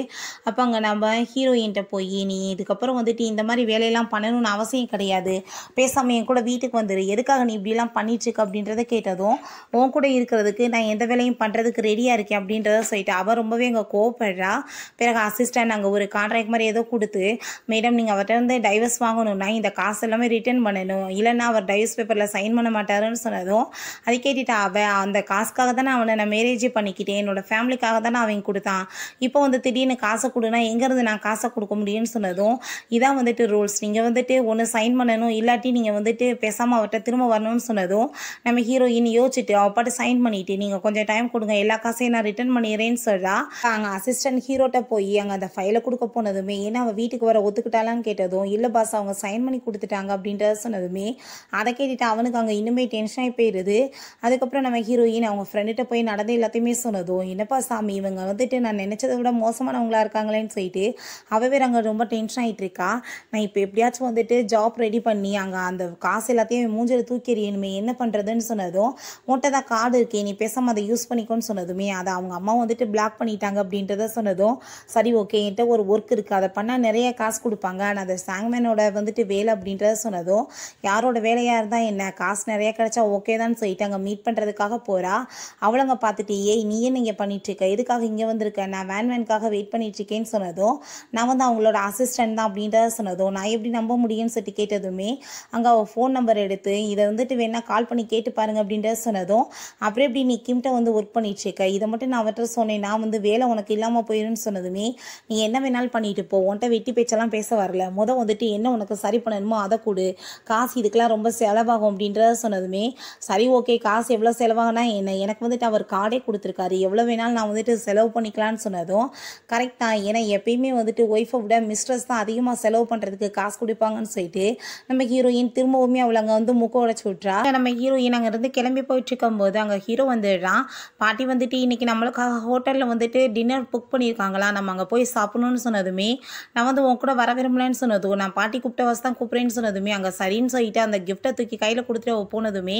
அப்போ அங்கே நம்ம ஹீரோயின்கிட்ட போய் நீ இதுக்கப்புறம் வந்துட்டு இந்த மாதிரி வேலையெல்லாம் பண்ணணும்னு அவசியம் கிடையாது. பேசாமல் என் கூட வீட்டுக்கு வந்துடு எதுக்காக நீ இப்படிலாம் பண்ணிட்டுருக்க அப்படின்றத கேட்டதும் உன் கூட இருக்கிறதுக்கு நான் எந்த வேலையும் பண்ணுறதுக்கு ரெடியாக இருக்கேன் அப்படின்றத சொல்லிட்டு. அவள் ரொம்பவே அங்கே கோவப்படுறா. பிறகு அசிஸ்டன்ட் அங்கே ஒரு கான்ட்ராக்ட் மாதிரி ஏதோ கொடுத்து மேடம் நீங்கள் அவர்கிட்ட இருந்து டைவர்ஸ் வாங்கணும்னா இந்த காசு எல்லாமே ரிட்டர்ன் பண்ணணும். இல்லைன்னா அவர் டைவர்ஸ் பேப்பரில் சைன் பண்ண மாட்டாருன்னு சொன்னதும் அதை கேட்டுட்டு அவள் அந்த காசுக்காக தானே அவனை நான் மேரேஜ் பண்ணிக்கிட்டேன். என்னோட ஃபேமிலிக்காக தானே அவன் கொடுத்தான். இப்போ வந்து திடீர்னு காசை கொடுனா எங்கேருந்து நான் காசை கொடுக்க முடியும்னு சொன்னதும் இதான் வந்துட்டு ரூல்ஸ் நீங்கள் வந்துட்டு ஒன்று சைன் பண்ணணும் இல்லாட்டி நீங்கள் வந்துட்டு பேசாமல் அவர்கிட்ட திரும்ப வரணும்னு சொன்னதும் நம்ம ஹீரோயின் யோசிச்சுட்டு அவள் பாட்டு சைன் பண்ணிட்டு நீங்கள் கொஞ்சம் டைம் கொடுங்க எல்லா காசையும் நான் ரிட்டர்ன் பண்ணிடுறேன்னு சொல்கிறா அங்கே அசிஸ்டன்ட் ஹீரோட்ட போய் அங்கே அந்த ஃபைலை கொடுக்க போனதுமே ஏன்னா அவள் வீட்டுக்கு வர ஒத்துக்கிட்டாலான்னு கேட்டதும் இல்லை பாஸ் அவங்க சைன் பண்ணி கொடுத்துட்டாங்க அப்படின்றத சொன்னதுமே அதை கேட்டுட்டு அவனுக்கு அங்கே இன்னுமே டென்ஷன் ஆகி போயிடுது அதுக்கப்புறம் நம்ம ஹீரோயின் அவங்க ஃப்ரெண்டுகிட்ட போய் நடந்த எல்லாத்தையுமே சொன்னதும் என்னப்பா சாமி இவங்க வந்துட்டு நான் நினச்சதை விட மோசமானவங்களா இருக்காங்களேன்னு சொல்லிட்டு அவ வேற அங்கே ரொம்ப டென்ஷன் ஆகிட்டு இருக்கா நான் இப்போ எப்படியாச்சும் வந்துட்டு ஜாப் ரெடி பண்ணி அங்கே அந்த காசு எல்லாத்தையும் மூஞ்சில் தூக்கி எறியணுமே என்ன பண்ணுறதுன்னு சொன்னதும் உன்கிட்ட தான் கார்டு இருக்கே நீ பேசாமல் அதை யூஸ் பண்ணிக்கோன்னு சொன்னதுமே அதை அவங்க அம்மா வந்துட்டு பிளாக் பண்ணிட்டாங்க அப்படின்றத சொன்னதும் சரி ஓகே என்கிட்ட ஒரு ஒர்க் இருக்குது அதை பண்ணால் நிறைய காசு கொடுப்பாங்க ஆனால் அந்த சாங்மேனோட வந்துட்டு வேலை அப்படின்றத சொன்னதும் யாரோட வேலையாக இருந்தால் என்ன? காசு நிறைய கிடைச்சா ஓகே தான் சொல்லிட்டு அங்கே மீட் பண்ணுறதுக்காக போகிறா அவளங்க பார்த்துட்டு ஏய் நீ என்ன இங்கே பண்ணிட்டு இருக்க? எதுக்காக இங்கே வந்திருக்க? நான் வேன் வேனுக்காக வெயிட் பண்ணிட்டு இருக்கேன்னு சொன்னதும் நான் வந்து அவங்களோட அசிஸ்டன்ட் தான் அப்படின்றத சொன்னதும் நான் எப்படி நம்ப முடியும்னு சொல்லிட்டு கேட்டதுமே அங்கே அவள் ஃபோன் நம்பர் எடுத்து இதை வந்துட்டு வேணால் கால் பண்ணி கேட்டு பாருங்க அப்படின்றத சொன்னதும் அப்புறம் எப்படி நீ கிம்கிட்ட வந்து ஒர்க் பண்ணிட்டு இருக்க? இதை மட்டும் நான் அவர்கிட்ட சொன்னேன் நான் வந்து வேலை உனக்கு இல்லாமல் போயிடும்னு சொன்னதுமே நீ என்ன வேணாலும் பண்ணிட்டு போ உன்ட்ட வெட்டி பேச்செல்லாம் பேச வரல முத வந்துட்டு என்ன உனக்கு சரி பண்ணணுமோ அதை கொடு காசு இதுக்கெல்லாம் ரொம்ப செலவாகும் அப்படின்றத சொன்னதுமே சரி ஓகே காசு எவ்வளோ செலவாகனா என்ன எனக்கு வந்துட்டு அவர் கார்டே கொடுத்துருக்காரு எவ்வளோ வேணாலும் நான் வந்துட்டு செலவு பண்ணிக்கலாம்னு சொன்னதும் கரெக்ட் தான் ஏன்னா எப்பயுமே வந்துட்டு ஒய்ஃபை விட மிஸ்ட்ரஸ் தான் அதிகமாக செலவு பண்ணுறதுக்கு காசு கொடுப்பாங்கன்னு சொல்லிட்டு நம்ம ஹீரோயின் திரும்பவுமே அவளை அங்கே வந்து முக்க உடைச்சு விட்றா நம்ம ஹீரோயின் அங்கேருந்து கிளம்பி போயிட்டு இருக்கும்போது அங்கே ஹீரோ வந்துடுறான். பாட்டி வந்துட்டு இன்னைக்கு நம்மளுக்காக ஹோட்டலில் வந்துட்டு டின்னர் புக் பண்ணியிருக்காங்களா? நம்ம அங்கே போய் சாப்பிடணும்னு சொன்னதுமே நான் வந்து உன் கூட வர விரும்பலன்னு சொன்னதும் நான் பாட்டி கூப்பிட்ட வசதி தான் கூப்பிட்றேன்னு சொன்னதுமே அங்கே சரின்னு சொல்லிட்டு அந்த கிஃப்ட்டை தூக்கி கையில் கொடுத்துட்டு அவள் போனதுமே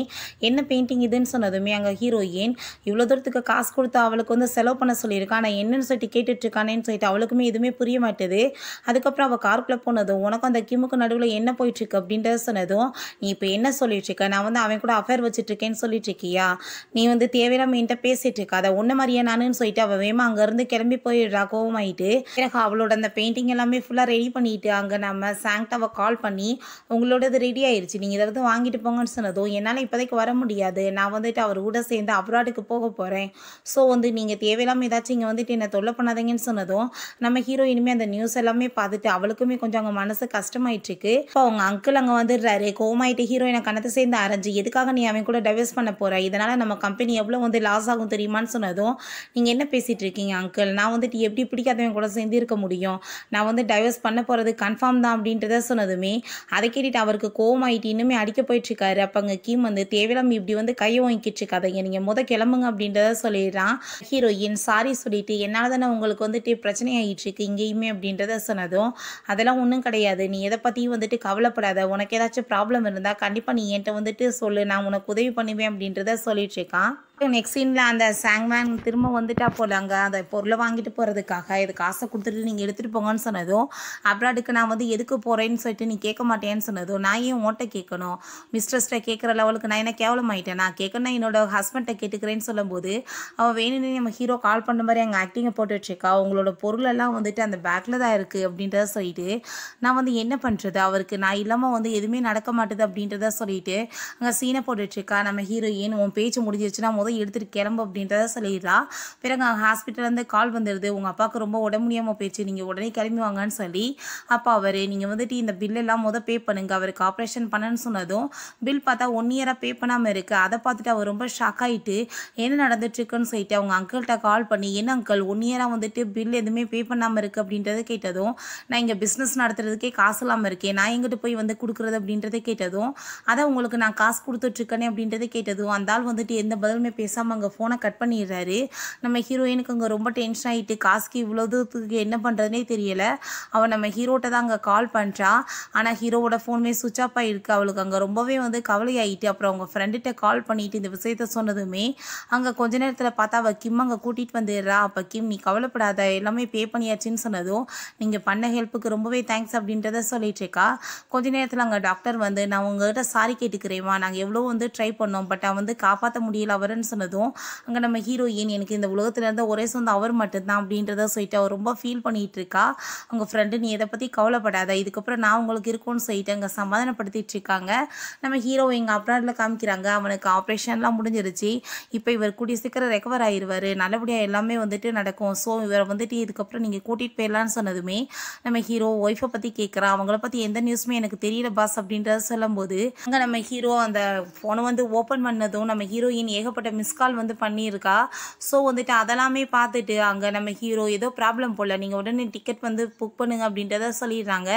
என்ன பெயிண்டிங் இதுன்னு சொன்னதுமே அங்கே ஹீரோயின் இவ்வளோ தூரத்துக்கு காசு கொடுத்து அவளுக்கு வந்து செலவு பண்ண சொல்லியிருக்கா? நான் என்னன்னு சொல்லிட்டு கேட்டுட்ருக்கானேன்னு சொல்லிட்டு அவளுக்குமே எதுவுமே புரிய மாட்டுது. அதுக்கப்புறம் அவள் காருக்குள்ளே போனதும் உனக்கும் அந்த கிமுக்கு நடுவில் என்ன போயிட்டுருக்கு? அப்படின்றத சொன்னதும் நீ இப்போ என்ன சொல்லிட்டு இருக்க? நான் வந்து அவன் கூட அஃபேர் வச்சுட்டு இருக்கேன்னு சொல்லிட்டு இருக்கியா? நீ வந்து தேவையில்லாம என்கிட்ட பேசிட்டு இருக்க. அதை ஒன்றை மாதிரியே நானுன்னு சொல்லிட்டு அவள் வேமா அங்கேருந்து கிளம்பி போயிடுறா. கோவமாயிட்டு எனக்கு அவளோட அந்த பெயிண்டிங் எல்லாமே ஃபுல்லாக ரெடி பண்ணிட்டு அங்கே நம்ம சாங்டாவை கால் பண்ணி உங்களோடது ரெடி ஆயிடுச்சு நீங்கள் இதை வந்து வாங்கிட்டு போங்கன்னு சொன்னதும் என்னால் இப்போதைக்கு வர முடியாது. நான் வந்துட்டு அவர் கூட சேர்ந்து அப்ராடுக்கு போக போகிறேன் ஸோ வந்து நீங்கள் தேவையில்லாமல் ஏதாச்சும் இங்கே வந்துட்டு என்னை தொல்லை பண்ணாதீங்கன்னு சொன்னதும் நம்ம ஹீரோயினுமே அந்த நியூஸ் எல்லாமே பார்த்துட்டு அவளுக்குமே கொஞ்சம் அவங்க மனசு கஷ்டமாயிட்டு இருக்கு இப்போ அவங்க அங்கிள் அங்கே வந்துடுறாரு கோமாயிட்டு ஹீரோயினை கணத்தை சேர்ந்து அரைஞ்சு எதுக்காக நீ அவன் கூட டைவர்ஸ் பண்ண போற? இதனால் நம்ம கம்பெனி எவ்வளோ வந்து லாஸ் ஆகும் தெரியுமான்னு சொன்னதும் நீங்கள் என்ன பேசிகிட்டு இருக்கீங்க அங்கிள் நான் வந்துட்டு எப்படி பிடிக்காதவன் கூட சேர்ந்து இருக்க முடியும்? நான் வந்து டைவர்ஸ் பண்ண போகிறது கன்ஃபார்ம் தான் அப்படின்றத சொன்னதுமே அதை கேட்டுட்டு அவருக்கு கோமாயிட்டு இன்னுமே அடிக்க போயிட்டு இருக்காரு அப்போ அங்கே கீம் வந்து தேவையில்லாம இப்படி வந்து கையை வாங்கிட்டு இருக்காதீங்க. நீங்கள் முத கிளம்புங்க அப்படின்றத சொல்லிடுறான். ஹீரோயின் சாரி சொல்லிட்டு என்னால் தானே உங்களுக்கு வந்துட்டு பிரச்சனை ஆகிட்டு இருக்கு இங்கேயுமே அப்படின்றத சொன்னதும் அதெல்லாம் ஒன்றும் கிடையாது. நீ எதை பற்றியும் வந்துட்டு கவலைப்படாத. உனக்கு ஏதாச்சும் ப்ராப்ளம் இருந்தால் கண்டிப்பாக நீ என்கிட்ட வந்துட்டு சொல்லு. நான் உனக்கு உதவி பண்ணுவேன் அப்படின்றத சொல்லிட்டு இருக்கான். நெக்ஸ்ட் சீனில் அந்த சாங்மேன் திரும்ப வந்துட்டா போல அங்கே. அந்த பொருளை வாங்கிட்டு போகிறதுக்காக இது காசை கொடுத்துட்டு நீங்கள் எடுத்துகிட்டு போங்கன்னு சொன்னதும் அப்ராடுக்கு நான் வந்து எதுக்கு போகிறேன்னு சொல்லிட்டு நீ கேட்க மாட்டேன்னு சொன்னதும் நான் ஏன் உன்கிட்ட கேட்கணும்? மிஸ்ட்ரஸ்ட்டை கேட்குற லெவலுக்கு நான் என்ன கேவலமாயிட்டேன்? நான் கேட்கணும் என்னோட ஹஸ்பண்ட்டை கேட்டுக்கிறேன்னு சொல்லும்போது அவள் வேணும்னு நம்ம ஹீரோ கால் பண்ண மாதிரி அங்கே ஆக்டிங்கை போட்டு வச்சிருக்கா. உங்களோட பொருளெல்லாம் வந்துட்டு அந்த பேக்கில் தான் இருக்குது அப்படின்றத சொல்லிட்டு நான் வந்து என்ன பண்ணுறது அவருக்கு நான் இல்லாமல் வந்து எதுவுமே நடக்க மாட்டேது அப்படின்றத சொல்லிட்டு அங்கே சீனை போட்டுட்ருக்கா நம்ம ஹீரோயின் உன் பேச்சு முடிஞ்சிருச்சுன்னா முதல் எடுத்துகிட்டு கிளம்பு அப்படின்றத சொல்லிடுறா பிறகு ஹாஸ்பிட்டல்லேருந்து கால் வந்துடுது உங்கள் அப்பாவுக்கு ரொம்ப உடம்பு முடியாமல் போயிடுச்சு. நீங்கள் உடனே கிளம்பி வாங்கன்னு சொல்லி அப்போ அவர் நீங்கள் வந்துட்டு இந்த பில்லெல்லாம் முதல் பே பண்ணுங்க. அவருக்கு ஆப்ரேஷன் பண்ணணும்னு சொன்னதும் பில் பார்த்தா ஒன் இயராக பே பண்ணாமல் இருக்குது அதை பார்த்துட்டு அவர் ரொம்ப ஷாக் ஆகிட்டு என்ன நடந்துட்டுருக்குன்னு சொல்லிட்டு அவங்க அங்கிள்கிட்ட கால் பண்ணி என்ன அங்கிள் ஒன் இயராக வந்துட்டு பில் எதுவுமே பே பண்ணாமல் இருக்குது அப்படின்றத கேட்டதும் நான் இங்கே பிஸ்னஸ் நடத்துறதுக்கே காசு இல்லாமல் இருக்கேன். நான் எங்கிட்ட போய் வந்து கொடுக்குறது? அப்படின்றத கேட்டதும் அதை உங்களுக்கு நான் காசு கொடுத்துட்ருக்கேனே அப்படின்றத கேட்டதும் அந்த ஆள் வந்துட்டு எந்த பதிலுமே பேசாமல் அங்கே ஃபோனை கட் பண்ணிடுறாரு. நம்ம ஹீரோயினுக்கு அங்கே ரொம்ப டென்ஷன் ஆகிட்டு காசுக்கு இவ்வளோ தூரத்துக்கு என்ன பண்ணுறதுனே தெரியலை. அவள் நம்ம ஹீரோட்ட தான் அங்கே கால் பண்ணுறா ஆனால் ஹீரோவோட ஃபோனுமே சுவிச் ஆஃப் ஆகிருக்கு அவளுக்கு அங்கே ரொம்பவே வந்து கவலையாயிட்டு அப்புறம் அவங்க ஃப்ரெண்டுகிட்ட கால் பண்ணிட்டு இந்த விஷயத்த சொன்னதுமே அங்கே கொஞ்ச நேரத்தில் பார்த்தா அவள் கிம் அங்கே கூட்டிகிட்டு வந்துடுறா. அப்போ கிம் நீ கவலைப்படாத எல்லாமே பே பண்ணியாச்சுன்னு சொன்னதும் நீங்கள் பண்ண ஹெல்ப்புக்கு ரொம்பவே தேங்க்ஸ் அப்படின்றத சொல்லிட்டு இருக்கா. கொஞ்ச நேரத்தில் அங்கே டாக்டர் வந்து நான் உங்ககிட்ட சாரி கேட்டுக்கிறேம்மா. நாங்கள் எவ்வளோ வந்து ட்ரை பண்ணோம் பட் அவன் வந்து காப்பாற்ற முடியல அவருன்னு சொன்னதும் அங்கே நம்ம ஹீரோயின் எனக்கு இந்த உலகத்துல இருந்த ஒரே சொந்தம் அவர் மட்டும்தான் அப்படின்றத சொல்லிட்டு அவர் ரொம்ப ஃபீல் பண்ணிட்டு இருக்கா அவங்க ஃப்ரெண்டு நீ இதை பற்றி கவலைப்படாத இதுக்கப்புறம் நான் உங்களுக்கு இருக்கும்னு சொல்லிட்டு அங்கே சமாதானப்படுத்திட்டு இருக்காங்க. நம்ம ஹீரோ எங்கள் அப்ராடில் காமிக்கிறாங்க அவனுக்கு ஆப்ரேஷன்லாம் முடிஞ்சிருச்சு. இப்போ இவர் கூடிய சீக்கிரம் ரெக்கவர் ஆயிடுவார் நல்லபடியாக எல்லாமே வந்துட்டு நடக்கும். ஸோ இவரை வந்துட்டு இதுக்கப்புறம் நீங்கள் கூட்டிகிட்டு போயிடலான்னு சொன்னதுமே நம்ம ஹீரோ ஒய்ஃபை பற்றி கேட்குறான் அவங்கள பற்றி எந்த நியூஸுமே எனக்கு தெரியல பாஸ் அப்படின்றத சொல்லும்போது அங்கே நம்ம ஹீரோ அந்த ஃபோனை வந்து ஓப்பன் பண்ணதும் நம்ம ஹீரோயின் ஏகப்பட்ட மிஸ் கால் வந்து பண்ணியிருக்கா. ஸோ வந்துட்டு அதெல்லாமே பார்த்துட்டு அங்கே நம்ம ஹீரோ ஏதோ ப்ராப்ளம் போல் நீங்கள் உடனே டிக்கெட் வந்து புக் பண்ணுங்க அப்படின்றத சொல்லிடுறாங்க.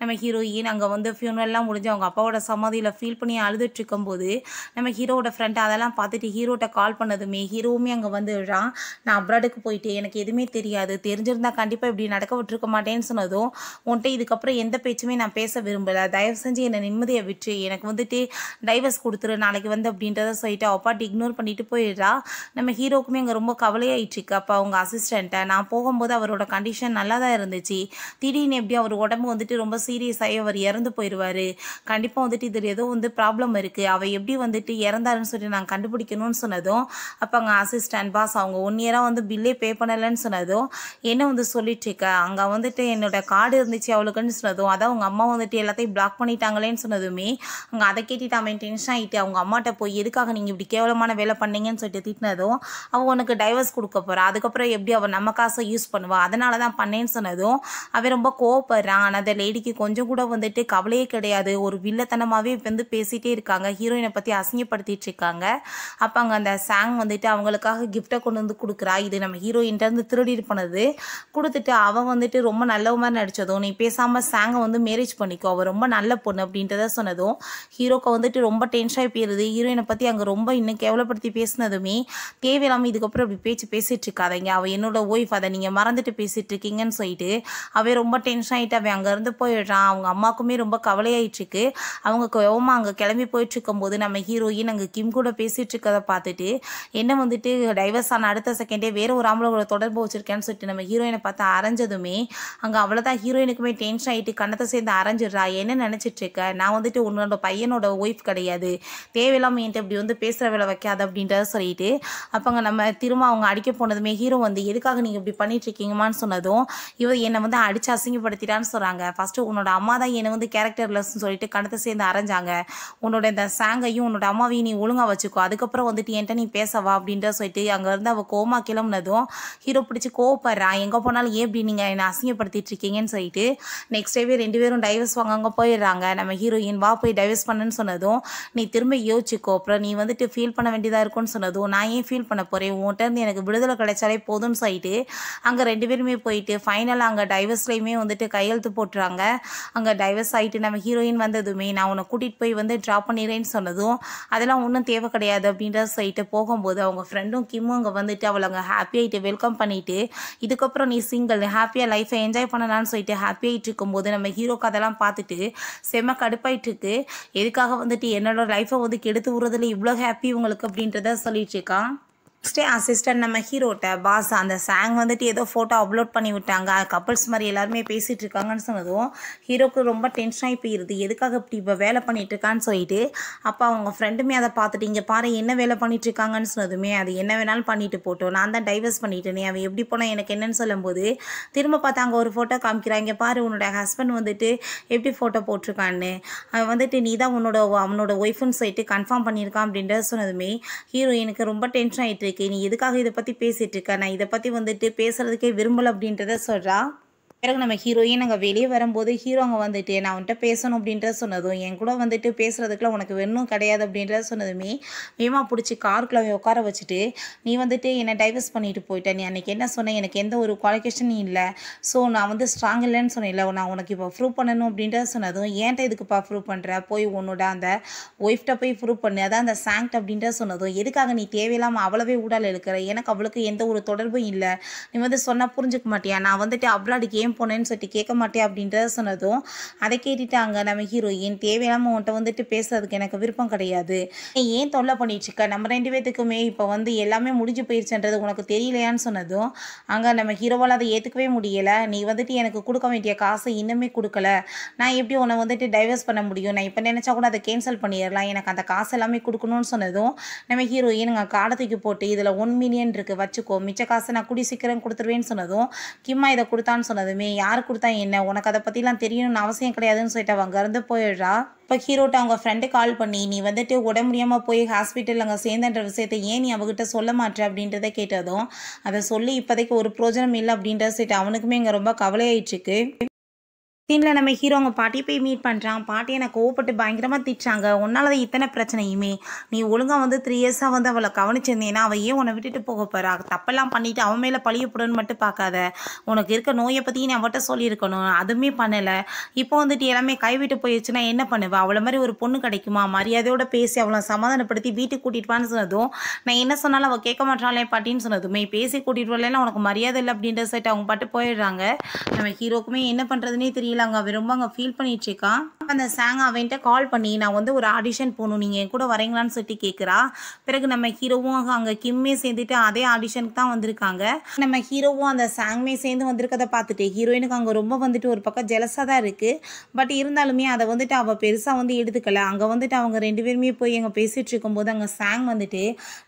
நம்ம ஹீரோயின் அங்கே வந்து ஃபியூனல்லாம் முடிஞ்சு அவங்க அப்பாவோட சமாதியில் ஃபீல் பண்ணி அழுதுட்டு போது நம்ம ஹீரோவோட ஃப்ரெண்ட் அதெல்லாம் பார்த்துட்டு ஹீரோட்ட கால் பண்ணதுமே ஹீரோவுமே அங்கே வந்துடுறான் நான் அப்ராடுக்கு போயிட்டு எனக்கு எதுவுமே தெரியாது. தெரிஞ்சிருந்தா கண்டிப்பாக இப்படி நடக்க விட்டுருக்க மாட்டேன்னு சொன்னதும் உன்கிட்ட இதுக்கப்புறம் எந்த பேச்சுமே நான் பேச விரும்பலை. தயவு செஞ்சு என்னை நிம்மதியை விட்டு எனக்கு வந்துட்டு டைவர்ஸ் கொடுத்துரு நாளைக்கு வந்து அப்படின்றத சொல்லிட்டு அப்பாட்டி இக்னோர் பண்ணிட்டு போயிடுறா. நம்ம ஹீரோக்குமே அங்கே ரொம்ப கவலையாயிட்டுருக்கு. அப்போ அவங்க அசிஸ்டண்ட்டை நான் போகும்போது அவரோட கண்டிஷன் நல்லா தான் இருந்துச்சு. திடீர்னு எப்படி அவர் உடம்பு வந்துட்டு ரொம்ப சீரியஸ் ஆகி அவர் இறந்து போயிடுவார். கண்டிப்பாக வந்துட்டு இதில் ஏதோ வந்து ப்ராப்ளம் இருக்குது அவள் எப்படி வந்துட்டு இறந்தாருன்னு சொல்லிட்டு நான் கண்டுபிடிக்கணும்னு சொன்னதும் அப்போ அங்கே அசிஸ்டன்ட் பாஸ் அவங்க ஒன் இயராக வந்து பில்லே பே பண்ணலைன்னு சொன்னதும் என்ன வந்து சொல்லிட்டுருக்க? அங்கே வந்துட்டு என்னோட கார்டு இருந்துச்சு அவளுக்குன்னு சொன்னதும் அதான் அவங்க அம்மா வந்துட்டு எல்லாத்தையும் பிளாக் பண்ணிட்டாங்களேன்னு சொன்னதுமே அங்கே அதை கேட்டுட்டு அவன் டென்ஷன் ஆகிட்டு அவங்க அம்மாட்ட போய் எதுக்காக நீங்கள் இப்படி கேவலமான வேலை பண்ணீங்கன்னு சொல்லிட்டு திட்டினதும் அவன் உனக்கு டைவர்ஸ் கொடுக்க போகிறா அதுக்கப்புறம் எப்படி அவன் நம்ம காசை யூஸ் பண்ணுவாள் அதனால தான் பண்ணேன்னு சொன்னதும் அவன் ரொம்ப கோவப்படுறான் ஆனால் அந்த லேடிக்கு கொஞ்சம் கூட வந்துட்டு கவலையே கிடையாது. ஒரு வில்லத்தனமாகவே வந்து பேசிகிட்டே இருக்காங்க. ஹீரோயினை பற்றி அசிங்கப்படுத்திட்டு இருக்காங்க. அப்போ அங்கே அந்த சாங் வந்துட்டு அவங்களுக்காக கிஃப்ட்டை கொண்டு வந்து கொடுக்குறா. இது நம்ம ஹீரோயின்ட்டேருந்து திருடிட்டு போனது. கொடுத்துட்டு அவன் வந்துட்டு ரொம்ப நல்லவ மாதிரி நடித்ததும் நீ பேசாமல் சாங்கை வந்து மேரேஜ் பண்ணிக்கோ. அவள் ரொம்ப நல்ல பொண்ணு அப்படின்றத சொன்னதும் ஹீரோக்கு வந்துட்டு ரொம்ப டென்ஷன் ஆகி போயிருது. ஹீரோயினை பற்றி அங்கே ரொம்ப இன்னும் கேவலப்படுத்தி பேசினதுமே தேவையில்லாமல் இதுக்கப்புறம் இப்படி பேச்சு பேசிட்டு இருக்காதீங்க அவள் என்னோட ஒய்ஃப் அதை நீங்கள் மறந்துட்டு பேசிகிட்டு இருக்கீங்கன்னு சொல்லிட்டு அவன் ரொம்ப டென்ஷன் ஆகிட்டு அவன் அங்கேருந்து போயிடுறான் அவங்க அம்மாக்குமே ரொம்ப கவலையாயிட்டுருக்கு. அவங்க கோவமாக அங்கே கிளம்பி போயிட்டுருக்கும் போது நம்ம ஹீரோயின் அங்கே கிம் கூட பேசிகிட்டு இருக்கதை பார்த்துட்டு என்ன வந்துட்டு டைவர்ஸ் ஆன அடுத்த செகண்டே வேற ஒரு ஆம்பளை கூட தொடர்பு வச்சுருக்கேன்னு சொல்லிட்டு நம்ம ஹீரோயினை பார்த்து அரைஞ்சதுமே அங்கே அவ்வளோதான் ஹீரோயினுக்குமே டென்ஷன் ஆகிட்டு கண்ணத்தை சேர்ந்து அரைஞ்சிடுறா. என்ன நினச்சிட்டு இருக்க நான் வந்துட்டு உன்னோட பையனோட ஒய்ஃப் கிடையாது. தேவையில்லாமல் என்கிட்ட இப்படி வந்து பேசுகிற வேலை வைக்காத அப்படின்றத சொல்லிட்டு அப்போங்க நம்ம திரும்ப அவங்க அடிக்க போனதுமே ஹீரோ வந்து எதுக்காக நீங்கள் இப்படி பண்ணிட்டு இருக்கீங்கம்மான்னு சொன்னதும் இவர் என்னை வந்து அடிச்சு அசிங்கப்படுத்திட்டான்னு சொல்கிறாங்க ஃபஸ்ட்டு உன்னோட அம்மா தான் என்னை வந்து கேரக்டர்லெஸ்ன்னு சொல்லிட்டு கணத்தை சேர்ந்து அரைஞ்சாங்க. உன்னோட இந்த சாங்கையும் உன்னோட அம்மாவையும் நீ ஒழுங்காக வச்சுக்கோ. அதுக்கப்புறம் வந்துட்டு என்கிட்ட நீ பேசவா அப்படின்ற சொல்லிட்டு அங்கேருந்து அவள் கோமா கிளம்புனதும் ஹீரோ பிடிச்சி கோவப்படுறான் எங்கே போனாலும் ஏன் இப்படி நீங்கள் என்னை அசிங்கப்படுத்திட்டு இருக்கீங்கன்னு சொல்லிட்டு நெக்ஸ்ட் டேவே ரெண்டு பேரும் டைவர்ஸ் வாங்க அங்கே போயிடுறாங்க. நம்ம ஹீரோயின் வா போய் டைவர்ஸ் பண்ணுன்னு சொன்னதும் நீ திரும்ப யோசிச்சுக்கோ. அப்புறம் நீ வந்துட்டு ஃபீல் பண்ண வேண்டியதாக இருக்கும்னு சொன்னதும் நான் ஏன் ஃபீல் பண்ண போகிறேன் உன்கிட்டருந்து எனக்கு விடுதலை கிடைச்சாலே போதும்னு சொல்லிட்டு அங்கே ரெண்டு பேருமே போயிட்டு ஃபைனலாக அங்கே டைவர்ஸ்லேயுமே வந்துட்டு கையெழுத்து போட்டுறாங்க. அங்கே டைவர்ஸ் ஆகிட்டு நம்ம ஹீரோயின் வந்ததுமே நான் உன்னை கூட்டிகிட்டு போய் வந்து ட்ராப் பண்ணிடுறேன்னு சொன்னதும் அதெல்லாம் ஒன்றும் தேவை கிடையாது அப்படின்ற சொல்லிட்டு போகும்போது அவங்க ஃப்ரெண்டும் கிம்மும் அங்கே வந்துட்டு அவளை அங்கே ஹாப்பி ஆகிட்டு வெல்கம் பண்ணிட்டு இதுக்கப்புறம் நீ சிங்கிள் ஹாப்பியாக லைஃப்பை என்ஜாய் பண்ணலாம்னு சொல்லிட்டு ஹாப்பி ஆகிட்டு இருக்கும்போது நம்ம ஹீரோக்கு அதெல்லாம் பார்த்துட்டு செம்ம கடுப்பாயிட்டு இருக்கு. எதுக்காக வந்துட்டு என்னோட லைஃப்பை வந்து கெடுத்து விடுறதுல இவ்வளோ ஹாப்பி உங்களுக்கு அப்படின்றது சொல்லிட்டு இருக்கான் நெக்ஸ்ட்டு அசிஸ்டன்ட் நம்ம ஹீரோட்ட பாஸ் அந்த சாங் வந்துட்டு ஏதோ ஃபோட்டோ அப்லோட் பண்ணி விட்டாங்க. கப்பல்ஸ் மாதிரி எல்லாருமே பேசிகிட்டு இருக்காங்கன்னு சொன்னதும் ஹீரோக்கு ரொம்ப டென்ஷன் ஆகி போயிருது. எதுக்காக இப்படி இப்போ வேலை பண்ணிட்டு இருக்கான்னு சொல்லிட்டு அப்போ அவங்க ஃப்ரெண்டுமே அதை பார்த்துட்டு இங்கே பாரு என்ன வேலை பண்ணிட்டு இருக்காங்கன்னு சொன்னதுமே அது என்ன வேணாலும் பண்ணிட்டு போட்டோம் நான் தான் டைவர்ஸ் பண்ணிட்டேனே அவன் எப்படி போனால் எனக்கு என்னன்னு சொல்லும்போது திரும்ப பார்த்தா அங்கே ஒரு ஃபோட்டோ காமிக்கிறான் இங்கே பாரு உன்னோட ஹஸ்பண்ட் வந்துட்டு எப்படி ஃபோட்டோ போட்டிருக்கான்னு அவன் வந்துட்டு நீ தான் உன்னோட அவனோட ஒய்ஃப்னு சொல்லிட்டு கன்ஃபார்ம் பண்ணியிருக்கான் அப்படின்றத சொன்னதுமே ஹீரோ எனக்கு ரொம்ப டென்ஷன் ஆகிட்டு இருக்கு. நீ எதுக்காக இதை பற்றி பேசிகிட்டு இருக்க? நான் இதை பற்றி வந்துட்டு பேசுறதுக்கே விரும்பலை அப்படின்றத சொல்கிறா பிறகு நம்ம ஹீரோயின் அங்கே வெளியே வரும்போது ஹீரோ அங்கே வந்துட்டு நான் அவன்கிட்ட பேசணும் அப்படின்றத சொன்னதும் என் கூட வந்துட்டு பேசுகிறதுக்குலாம் உனக்கு வேணும் கிடையாது அப்படின்றத சொன்னதுமே வேமா பிடிச்சி காருக்குள்ள உட்கார வச்சுட்டு நீ வந்துட்டு என்னை டைவர்ஸ் பண்ணிட்டு போயிட்ட. நீ அன்னைக்கு என்ன சொன்ன? எனக்கு எந்த ஒரு குவாலிஃபிகேஷனும் இல்லை. ஸோ நான் வந்து ஸ்ட்ராங் இல்லைன்னு சொன்னேன்ல. நான் உனக்கு இப்போ ப்ரூவ் பண்ணணும் அப்படின்றத சொன்னதும் ஏன்ட்ட இதுக்குப்பா ப்ரூவ் பண்ணுற போய் உன்னோட அந்த ஒய்ஃப்ட்ட போய் ப்ரூவ் பண்ணு. அதான் அந்த சாங்க்ட் அப்படின்றத சொன்னதும் எதுக்காக நீ தேவையில்லாமல் அவ்வளவே ஊடால் இருக்கிற? எனக்கு அவளுக்கு எந்த ஒரு தொடர்பும் இல்லை. நீ வந்து சொன்னால் புரிஞ்சுக்க மாட்டியா? நான் வந்துட்டு அப்ராடுக்கு ஏன் போனேன்னு சொல்லிட்டு கேட்க மாட்டேன் அப்படின்றத சொன்னதும் அதை கேட்டுட்டாங்க. நம்ம ஹீரோயின் தேவையில்லாமல் உன்ட்ட வந்துட்டு பேசுறதுக்கு எனக்கு விருப்பம் கிடையாது. நீ ஏன் தொல்லை பண்ணிட்டு இருக்க? நம்ம ரெண்டு பேத்துக்குமே இப்போ வந்து எல்லாமே முடிஞ்சு போயிடுச்சுன்றது உனக்கு தெரியலையான்னு சொன்னதும் அங்கே நம்ம ஹீரோவால் அதை ஏற்றுக்கவே முடியலை. நீ வந்துட்டு எனக்கு கொடுக்க வேண்டிய காசை இன்னுமே கொடுக்கல. நான் எப்படி உன்னை வந்துட்டு டைவர்ஸ் பண்ண முடியும்? நான் இப்போ நினச்சா கூட அதை கேன்சல் பண்ணிடலாம். எனக்கு அந்த காசு எல்லாமே கொடுக்கணும்னு சொன்னதும் நம்ம ஹீரோயின் அங்கே காடை தூக்கி போட்டு இதில் ஒன் மில்லியன் இருக்குது வச்சுக்கோ. மிச்ச காசை நான் குடி சீக்கிரம் கொடுத்துருவேன்னு சொன்னதும் கிம்மா இதை கொடுத்தான்னு சொன்னதுமே யார் கொடுத்தா என்ன? உனக்கு அதை பற்றிலாம் தெரியணும்னு அவசியம் கிடையாதுன்னு சொல்லிட்டு அவன் அங்கேருந்து போயிடுறா. இப்போ ஹீரோட்ட அவங்க ஃப்ரெண்டு கால் பண்ணி நீ வந்துட்டு உடம்பு முடியாமல் போய் ஹாஸ்பிட்டல் அங்கே சேர்ந்தன்ற விஷயத்தை ஏன் நீ அவகிட்ட சொல்ல மாட்டே? அப்படின்றத கேட்டதும் அதை சொல்லி இப்போதைக்கு ஒரு பிரோஜனம் இல்லை அப்படின்றத சொல்லிட்டு அவனுக்குமே இங்கே ரொம்ப கவலையாயிட்டுருக்கு சீனில் நம்ம ஹீரோ அவங்க பாட்டியை போய் மீட் பண்ணுறான் பாட்டி என்னை கோவப்பட்டு பயங்கரமாக திட்டாங்க உன்னால தான் இத்தனை பிரச்சனையுமே. நீ ஒழுங்காக வந்து த்ரீ இயர்ஸாக வந்து அவளை கவனிச்சிருந்தேன்னா அவள் ஏன் உன்னை விட்டுட்டு போக போறா? தப்பெல்லாம் பண்ணிவிட்டு அவன் மேலே பழிய போடணும்னு மட்டும் பார்க்காத. உனக்கு இருக்க நோயை பற்றி நீ அவட்ட சொல்லியிருக்கணும். அதுவுமே பண்ணலை. இப்போ வந்துட்டு எல்லாமே கைவிட்டு போயிடுச்சுன்னா என்ன பண்ணுவேன் அவளை மாதிரி ஒரு பொண்ணு கிடைக்குமா? மரியாதையோட பேசி அவளை சமாதானப்படுத்தி வீட்டுக்கு கூட்டிட்டு வான்னு சொன்னதும் நான் என்ன சொன்னாலும் அவள் கேட்க மாட்டாளே பாட்டின்னு சொன்னதுமே பேசி கூட்டிட்டு வரலன்னா உனக்கு மரியாதை இல்லை அப்படின்ற சைட் அவங்க பாட்டு போயிடுறாங்க. நம்ம ஹீரோக்குமே என்ன பண்ணுறதுனே தெரியல அங்கே ரொம்ப அங்கே ஃபீல் பண்ணிட்டு இருக்கான் அந்த சாங் அவன்கிட்ட கால் பண்ணி நான் வந்து ஒரு ஆடிஷன் போகணும் நீங்கள் என் கூட வரீங்களான்னு சொல்லி கேட்குறா பிறகு நம்ம ஹீரோவும் அங்கே கிம்மே சேர்ந்துட்டு அதே ஆடிஷனுக்கு தான் வந்திருக்காங்க. நம்ம ஹீரோவும் அந்த சாங்மே சேர்ந்து வந்திருக்கதை பார்த்துட்டு ஹீரோயினுக்கு அங்கே ரொம்ப வந்துட்டு ஒரு பக்கம் ஜெலஸாக தான் இருக்குது பட் இருந்தாலுமே அதை வந்துட்டு அவள் பெருசாக வந்து எடுத்துக்கல. அங்கே வந்துட்டு அவங்க ரெண்டு பேருமே போய் அங்கே பேசிகிட்டு இருக்கும்போது அங்கே சாங் வந்துட்டு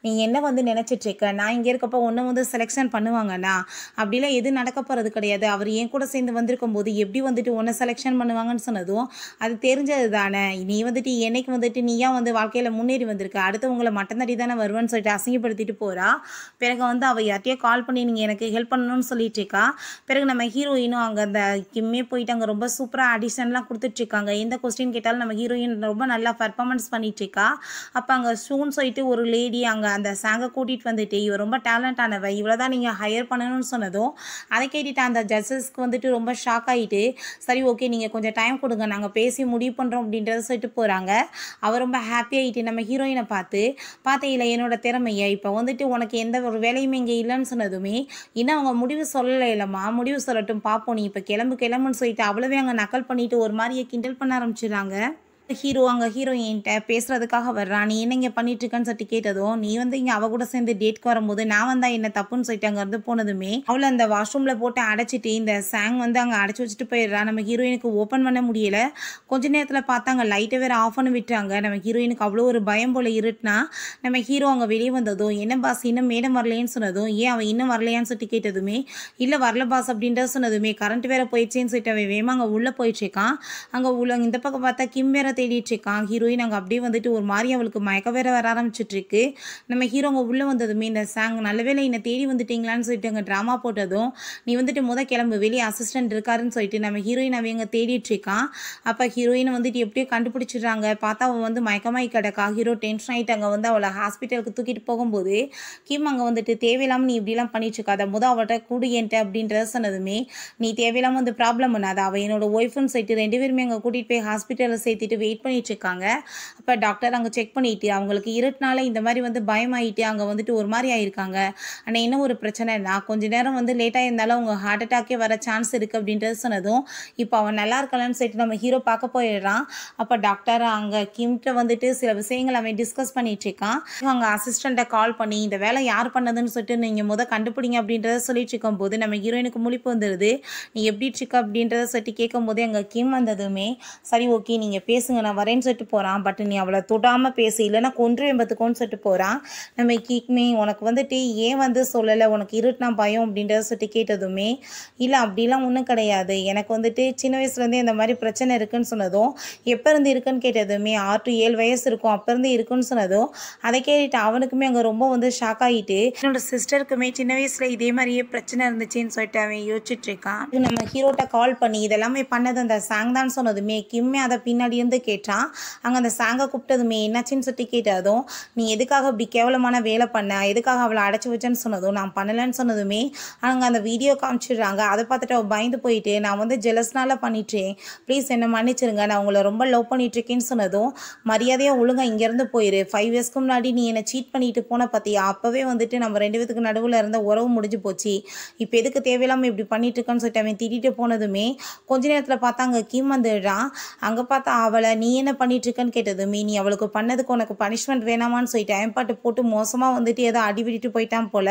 நீ என்ன வந்து நினச்சிட்டு இருக்க? நான் இங்கே இருக்கப்போ ஒன்று வந்து செலெக்ஷன் பண்ணுவாங்கண்ணா. அப்படிலாம் எது நடக்க போகிறது கிடையாது. அவர் என் கூட சேர்ந்து வந்திருக்கும் போது எப்படி வந்துட்டு உன்னை செலெக்ஷன் பண்ணுவாங்கன்னு சொன்னதும் அது தெரிஞ்சது தானே நீ வந்துட்டு என்னைக்கு வந்துட்டு நீயா வந்து வாழ்க்கையில் முன்னேறி வந்திருக்க? அடுத்தவங்களை மட்டந்தடி தானே வருவேன்னு சொல்லிட்டு அசிங்கப்படுத்திட்டு போகிறா பிறகு வந்து அவள் யார்ட்டையோ கால் பண்ணி நீங்கள் எனக்கு ஹெல்ப் பண்ணணும்னு சொல்லிட்டு இருக்கா? பிறகு நம்ம ஹீரோயினும் அங்கே அந்த கிம்மே போயிட்டு அங்கே ரொம்ப சூப்பராக அடிஷன்லாம் கொடுத்துட்ருக்காங்க எந்த கொஸ்டின் கேட்டாலும் நம்ம ஹீரோயின் ரொம்ப நல்லா பர்ஃபார்மன்ஸ் பண்ணிட்டு இருக்கா. அப்போ அங்கே ஷூன்னு சொல்லிட்டு ஒரு லேடி அங்கே அந்த சாங்கை கூட்டிகிட்டு வந்துட்டு இவ ரொம்ப டேலண்டானவ இவ்வளோ தான் நீங்கள் ஹையர் பண்ணணும்னு சொன்னதும் அதை கேட்டுட்டு அந்த ஜட்ஜஸ்க்கு வந்துட்டு ரொம்ப ஷாக் ஆகிட்டு சரி ஓகே நீங்கள் கொஞ்சம் டைம் கொடுங்க. நாங்கள் பேசி முடிவு பண்ணுறோம் அப்படின்றத சொல்லிட்டு போகிறாங்க அவர் ரொம்ப ஹாப்பி ஆகிட்டு நம்ம ஹீரோயினை பார்த்து பார்த்தையில என்னோட திறமையை? இப்போ வந்துட்டு உனக்கு எந்த ஒரு வேலையுமே இங்கே இல்லைன்னு சொன்னதுமே இன்னும் அவங்க முடிவு சொல்லலை இல்லைம்மா. முடிவு சொல்லட்டும் பார்ப்போம் நீ இப்போ கிளம்பு கிளம்புன்னு சொல்லிட்டு அவ்வளோவே அங்கே நக்கல் பண்ணிட்டு ஒரு மாதிரியே கிண்டல் பண்ண ஆரம்பிச்சிடுறாங்க. ஹீரோ அங்கே ஹீரோயின்ட்ட பேசுகிறதுக்காக வர்றான் நீ என்ன இங்கே பண்ணிட்டுருக்கன்னு சொல்லிட்டு கேட்டதும் நீ வந்து இங்கே அவ கூட சேர்ந்து டேட்க்கு வரும்போது நான் வந்தா என்ன தப்புன்னு சொல்லிட்டு அங்கேருந்து போனதுமே அவளை அந்த வாஷ்ரூமில் போட்டு அடைச்சிட்டு இந்த சாங் வந்து அங்கே அடைச்சி வச்சுட்டு போயிடுறா. நம்ம ஹீரோயினுக்கு ஓப்பன் பண்ண முடியல. கொஞ்ச நேரத்தில் பார்த்தா அங்கே லைட்டை வேறு ஆஃப் பண்ணி விட்டாங்க நம்ம ஹீரோயினுக்கு அவ்வளோ ஒரு பயம் போல் இருட்டுனா நம்ம ஹீரோ அங்கே வெளியே வந்ததும் என்ன பாஸ் இன்னும் மேடம் வரலையேன்னு சொன்னதும் ஏன் அவன் இன்னும் வரலையான்னு சொல்லிட்டு கேட்டதுமே இல்லை வரல பாஸ் அப்படின்றத சொன்னதுமே கரண்ட் வேற போயிடுச்சேன்னு சொல்லிட்டு அவன் வேமா அங்கே உள்ளே போயிட்டு இருக்கான். அங்கே உள்ள இந்த பக்கம் பார்த்தா கிம் வேற தேடிட்டு இருக்கான் ஹீரோயின் அங்கே அப்படியே வந்துட்டு ஒரு மாதிரி அவளுக்கு மயக்க வேற வர ஆரம்பிச்சிட்டு இருக்கு நம்ம ஹீரோ அங்கே உள்ளே வந்ததுமே இந்த சாங் நல்ல வேளை என்னை தேடி வந்துட்டீங்களான்னு சொல்லிட்டு அங்கே ட்ராமா போட்டதும் நீ வந்துட்டு முத கிளம்பு வெளியே அசிஸ்டன்ட் இருக்காருன்னு சொல்லிட்டு நம்ம ஹீரோயின் அவங்க தேடிட்டு இருக்கான் அப்போ ஹீரோயினை வந்துட்டு எப்படியோ கண்டுபிடிச்சிடுறாங்க. பார்த்தா அவள் வந்து மயக்கமாய் கிடக்கா. ஹீரோ டென்ஷன் ஆகிட்டு அங்கே வந்து அவளை ஹாஸ்பிட்டலுக்கு தூக்கிட்டு போகும்போது கிம் அங்கே வந்துட்டு தேவையில்லாமல் நீ இப்படிலாம் பண்ணிட்டு இருக்காத முத அவள்கிட்ட கூடு என்கிட்ட அப்படின்றத சொன்னதுமே நீ தேவையில்லாமல் வந்து ப்ராப்ளம் பண்ணாத. அவள் என்னோட ஒய்ஃப்னு சொல்லிட்டு ரெண்டு பேருமே அங்கே கூட்டிகிட்டு போய் ஹாஸ்பிட்டலில் சேர்த்துட்டு வெயிட் பண்ணிகிட்ருக்காங்க அப்போ டாக்டர் அங்கே செக் பண்ணிட்டு அவங்களுக்கு இருட்டினால இந்த மாதிரி வந்து பயமாயிட்டு அங்கே வந்துட்டு ஒரு மாதிரி ஆகியிருக்காங்க ஆனால் என்ன ஒரு பிரச்சனைனா கொஞ்ச நேரம் வந்து லேட்டாக இருந்தாலும் அவங்க ஹார்ட் அட்டாக்கே வர சான்ஸ் இருக்குது அப்படின்றது சொன்னதும் இப்போ அவன் நல்லா இருக்கலாம்னு சொல்லிட்டு நம்ம ஹீரோ பார்க்க போயிடுறான். அப்போ டாக்டர் அங்கே கிம்கிட்ட வந்துட்டு சில விஷயங்கள் அவன் டிஸ்கஸ் பண்ணிட்டு இருக்கான் அவங்க அசிஸ்டண்ட்டை கால் பண்ணி இந்த வேலை யார் பண்ணதுன்னு சொல்லிட்டு நீங்கள் முத கண்டுபிடிங்க அப்படின்றத சொல்லிட்டு இருக்கும்போது நம்ம ஹீரோயினுக்கு முழிப்பு வந்துடுது நீ எப்படி இருக்க அப்படின்றத சொல்லிட்டு கேட்கும்போது அங்கே கிம் வந்ததுமே சரி ஓகே நீங்கள் பேசுங்க நான் வரேன்னு சொல்லிட்டு போகிறான் பட் நீ அவளை தொடாமல் பேசு. இல்லைன்னா கொன்று எம்பத்துக்கோன்னு சொல்லிட்டு போகிறான் நம்ம கிக்மே உனக்கு வந்துட்டு ஏன் வந்து சொல்லலை? உனக்கு இருட்டுனா பயம் அப்படின்றத சொல்லிட்டு கேட்டதுமே இல்லை அப்படிலாம் ஒன்றும் கிடையாது. எனக்கு வந்துட்டு சின்ன வயசுலேருந்தே இந்த மாதிரி பிரச்சனை இருக்குன்னு சொன்னதும் எப்போ இருந்து இருக்குன்னு கேட்டதுமே ஆறு டு ஏழு வயசு இருக்கும். அப்போ இருந்து இருக்குன்னு சொன்னதும் அதை கேட்டுட்டு அவனுக்குமே அங்கே ரொம்ப வந்து ஷாக் ஆகிட்டு என்னோட சிஸ்டருக்குமே சின்ன வயசில் இதே மாதிரியே பிரச்சனை இருந்துச்சுன்னு சொல்லிட்டு அவன் யோசிச்சுட்டு இருக்கான். நம்ம ஹீரோட்ட கால் பண்ணி இதெல்லாமே பண்ணது அந்த சாங் தான் சொன்னதுமே கிம்மே அதை பின்னாடி இருந்து கேட்டான். அங்கே அந்த சாங்கை கூப்பிட்டதுமே என்னாச்சுன்னு சொல்லிட்டு கேட்டதும் நீ எதுக்காக இப்படி கேவலமான வேலை பண்ண? எதுக்காக அவளை அடைச்சி வச்சேன்னு சொன்னதும் நான் பண்ணலைன்னு சொன்னதுமே அங்கே அந்த வீடியோ காமிச்சிடுறாங்க. அதை பார்த்துட்டு அவள் பயந்து போயிட்டு நான் வந்து ஜெலஸ்னால பண்ணிட்டேன். ப்ளீஸ் என்னை மன்னிச்சிருங்க. நான் உங்களை ரொம்ப லவ் பண்ணிட்டுருக்கேன்னு சொன்னதும் மரியாதையாக ஒழுங்காக இங்கேருந்து போயிரு. ஃபைவ் இயர்ஸ்க்கு முன்னாடி நீ என்னை சீட் பண்ணிட்டு போன பார்த்தியா அப்போவே வந்துட்டு நம்ம ரெண்டு பேத்துக்கு நடுவில் இருந்த உறவு முடிஞ்சு போச்சு. இப்போ எதுக்கு தேவையில்லாமல் இப்படி பண்ணிட்டு இருக்கேன்னு சொல்லிட்டு அவன் திட்டிட்டு போனதுமே கொஞ்ச நேரத்தில் பார்த்தா அங்கே கிம் வந்துடுறான் அங்கே பார்த்தா அவளை நீ என்ன பண்ணிட்டு இருக்கன்னு கேட்டதுமே நீ அவளுக்கு பண்ணதுக்கு உனக்கு பனிஷ்மெண்ட் வேணாமான்னு சொல்லிட்டு. அயன்பாட்டு போட்டு மோசமாக வந்துட்டு ஏதோ அடிபிடிட்டு போயிட்டான் போல.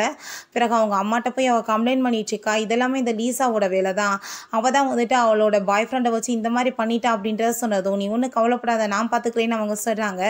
பிறகு அவங்க அம்மாட்ட போய் அவள் கம்ப்ளைண்ட் பண்ணிட்டு இருக்கா இதெல்லாமே இந்த லீசாவோட வேலை தான் அவள் தான் வந்துட்டு அவளோட பாய் ஃப்ரெண்டை வச்சு இந்த மாதிரி பண்ணிட்டா அப்படின்றத சொன்னதும் நீ ஒன்றும் கவலைப்படாத நான் பார்த்துக்கிறேன்னு அவங்க சொல்கிறாங்க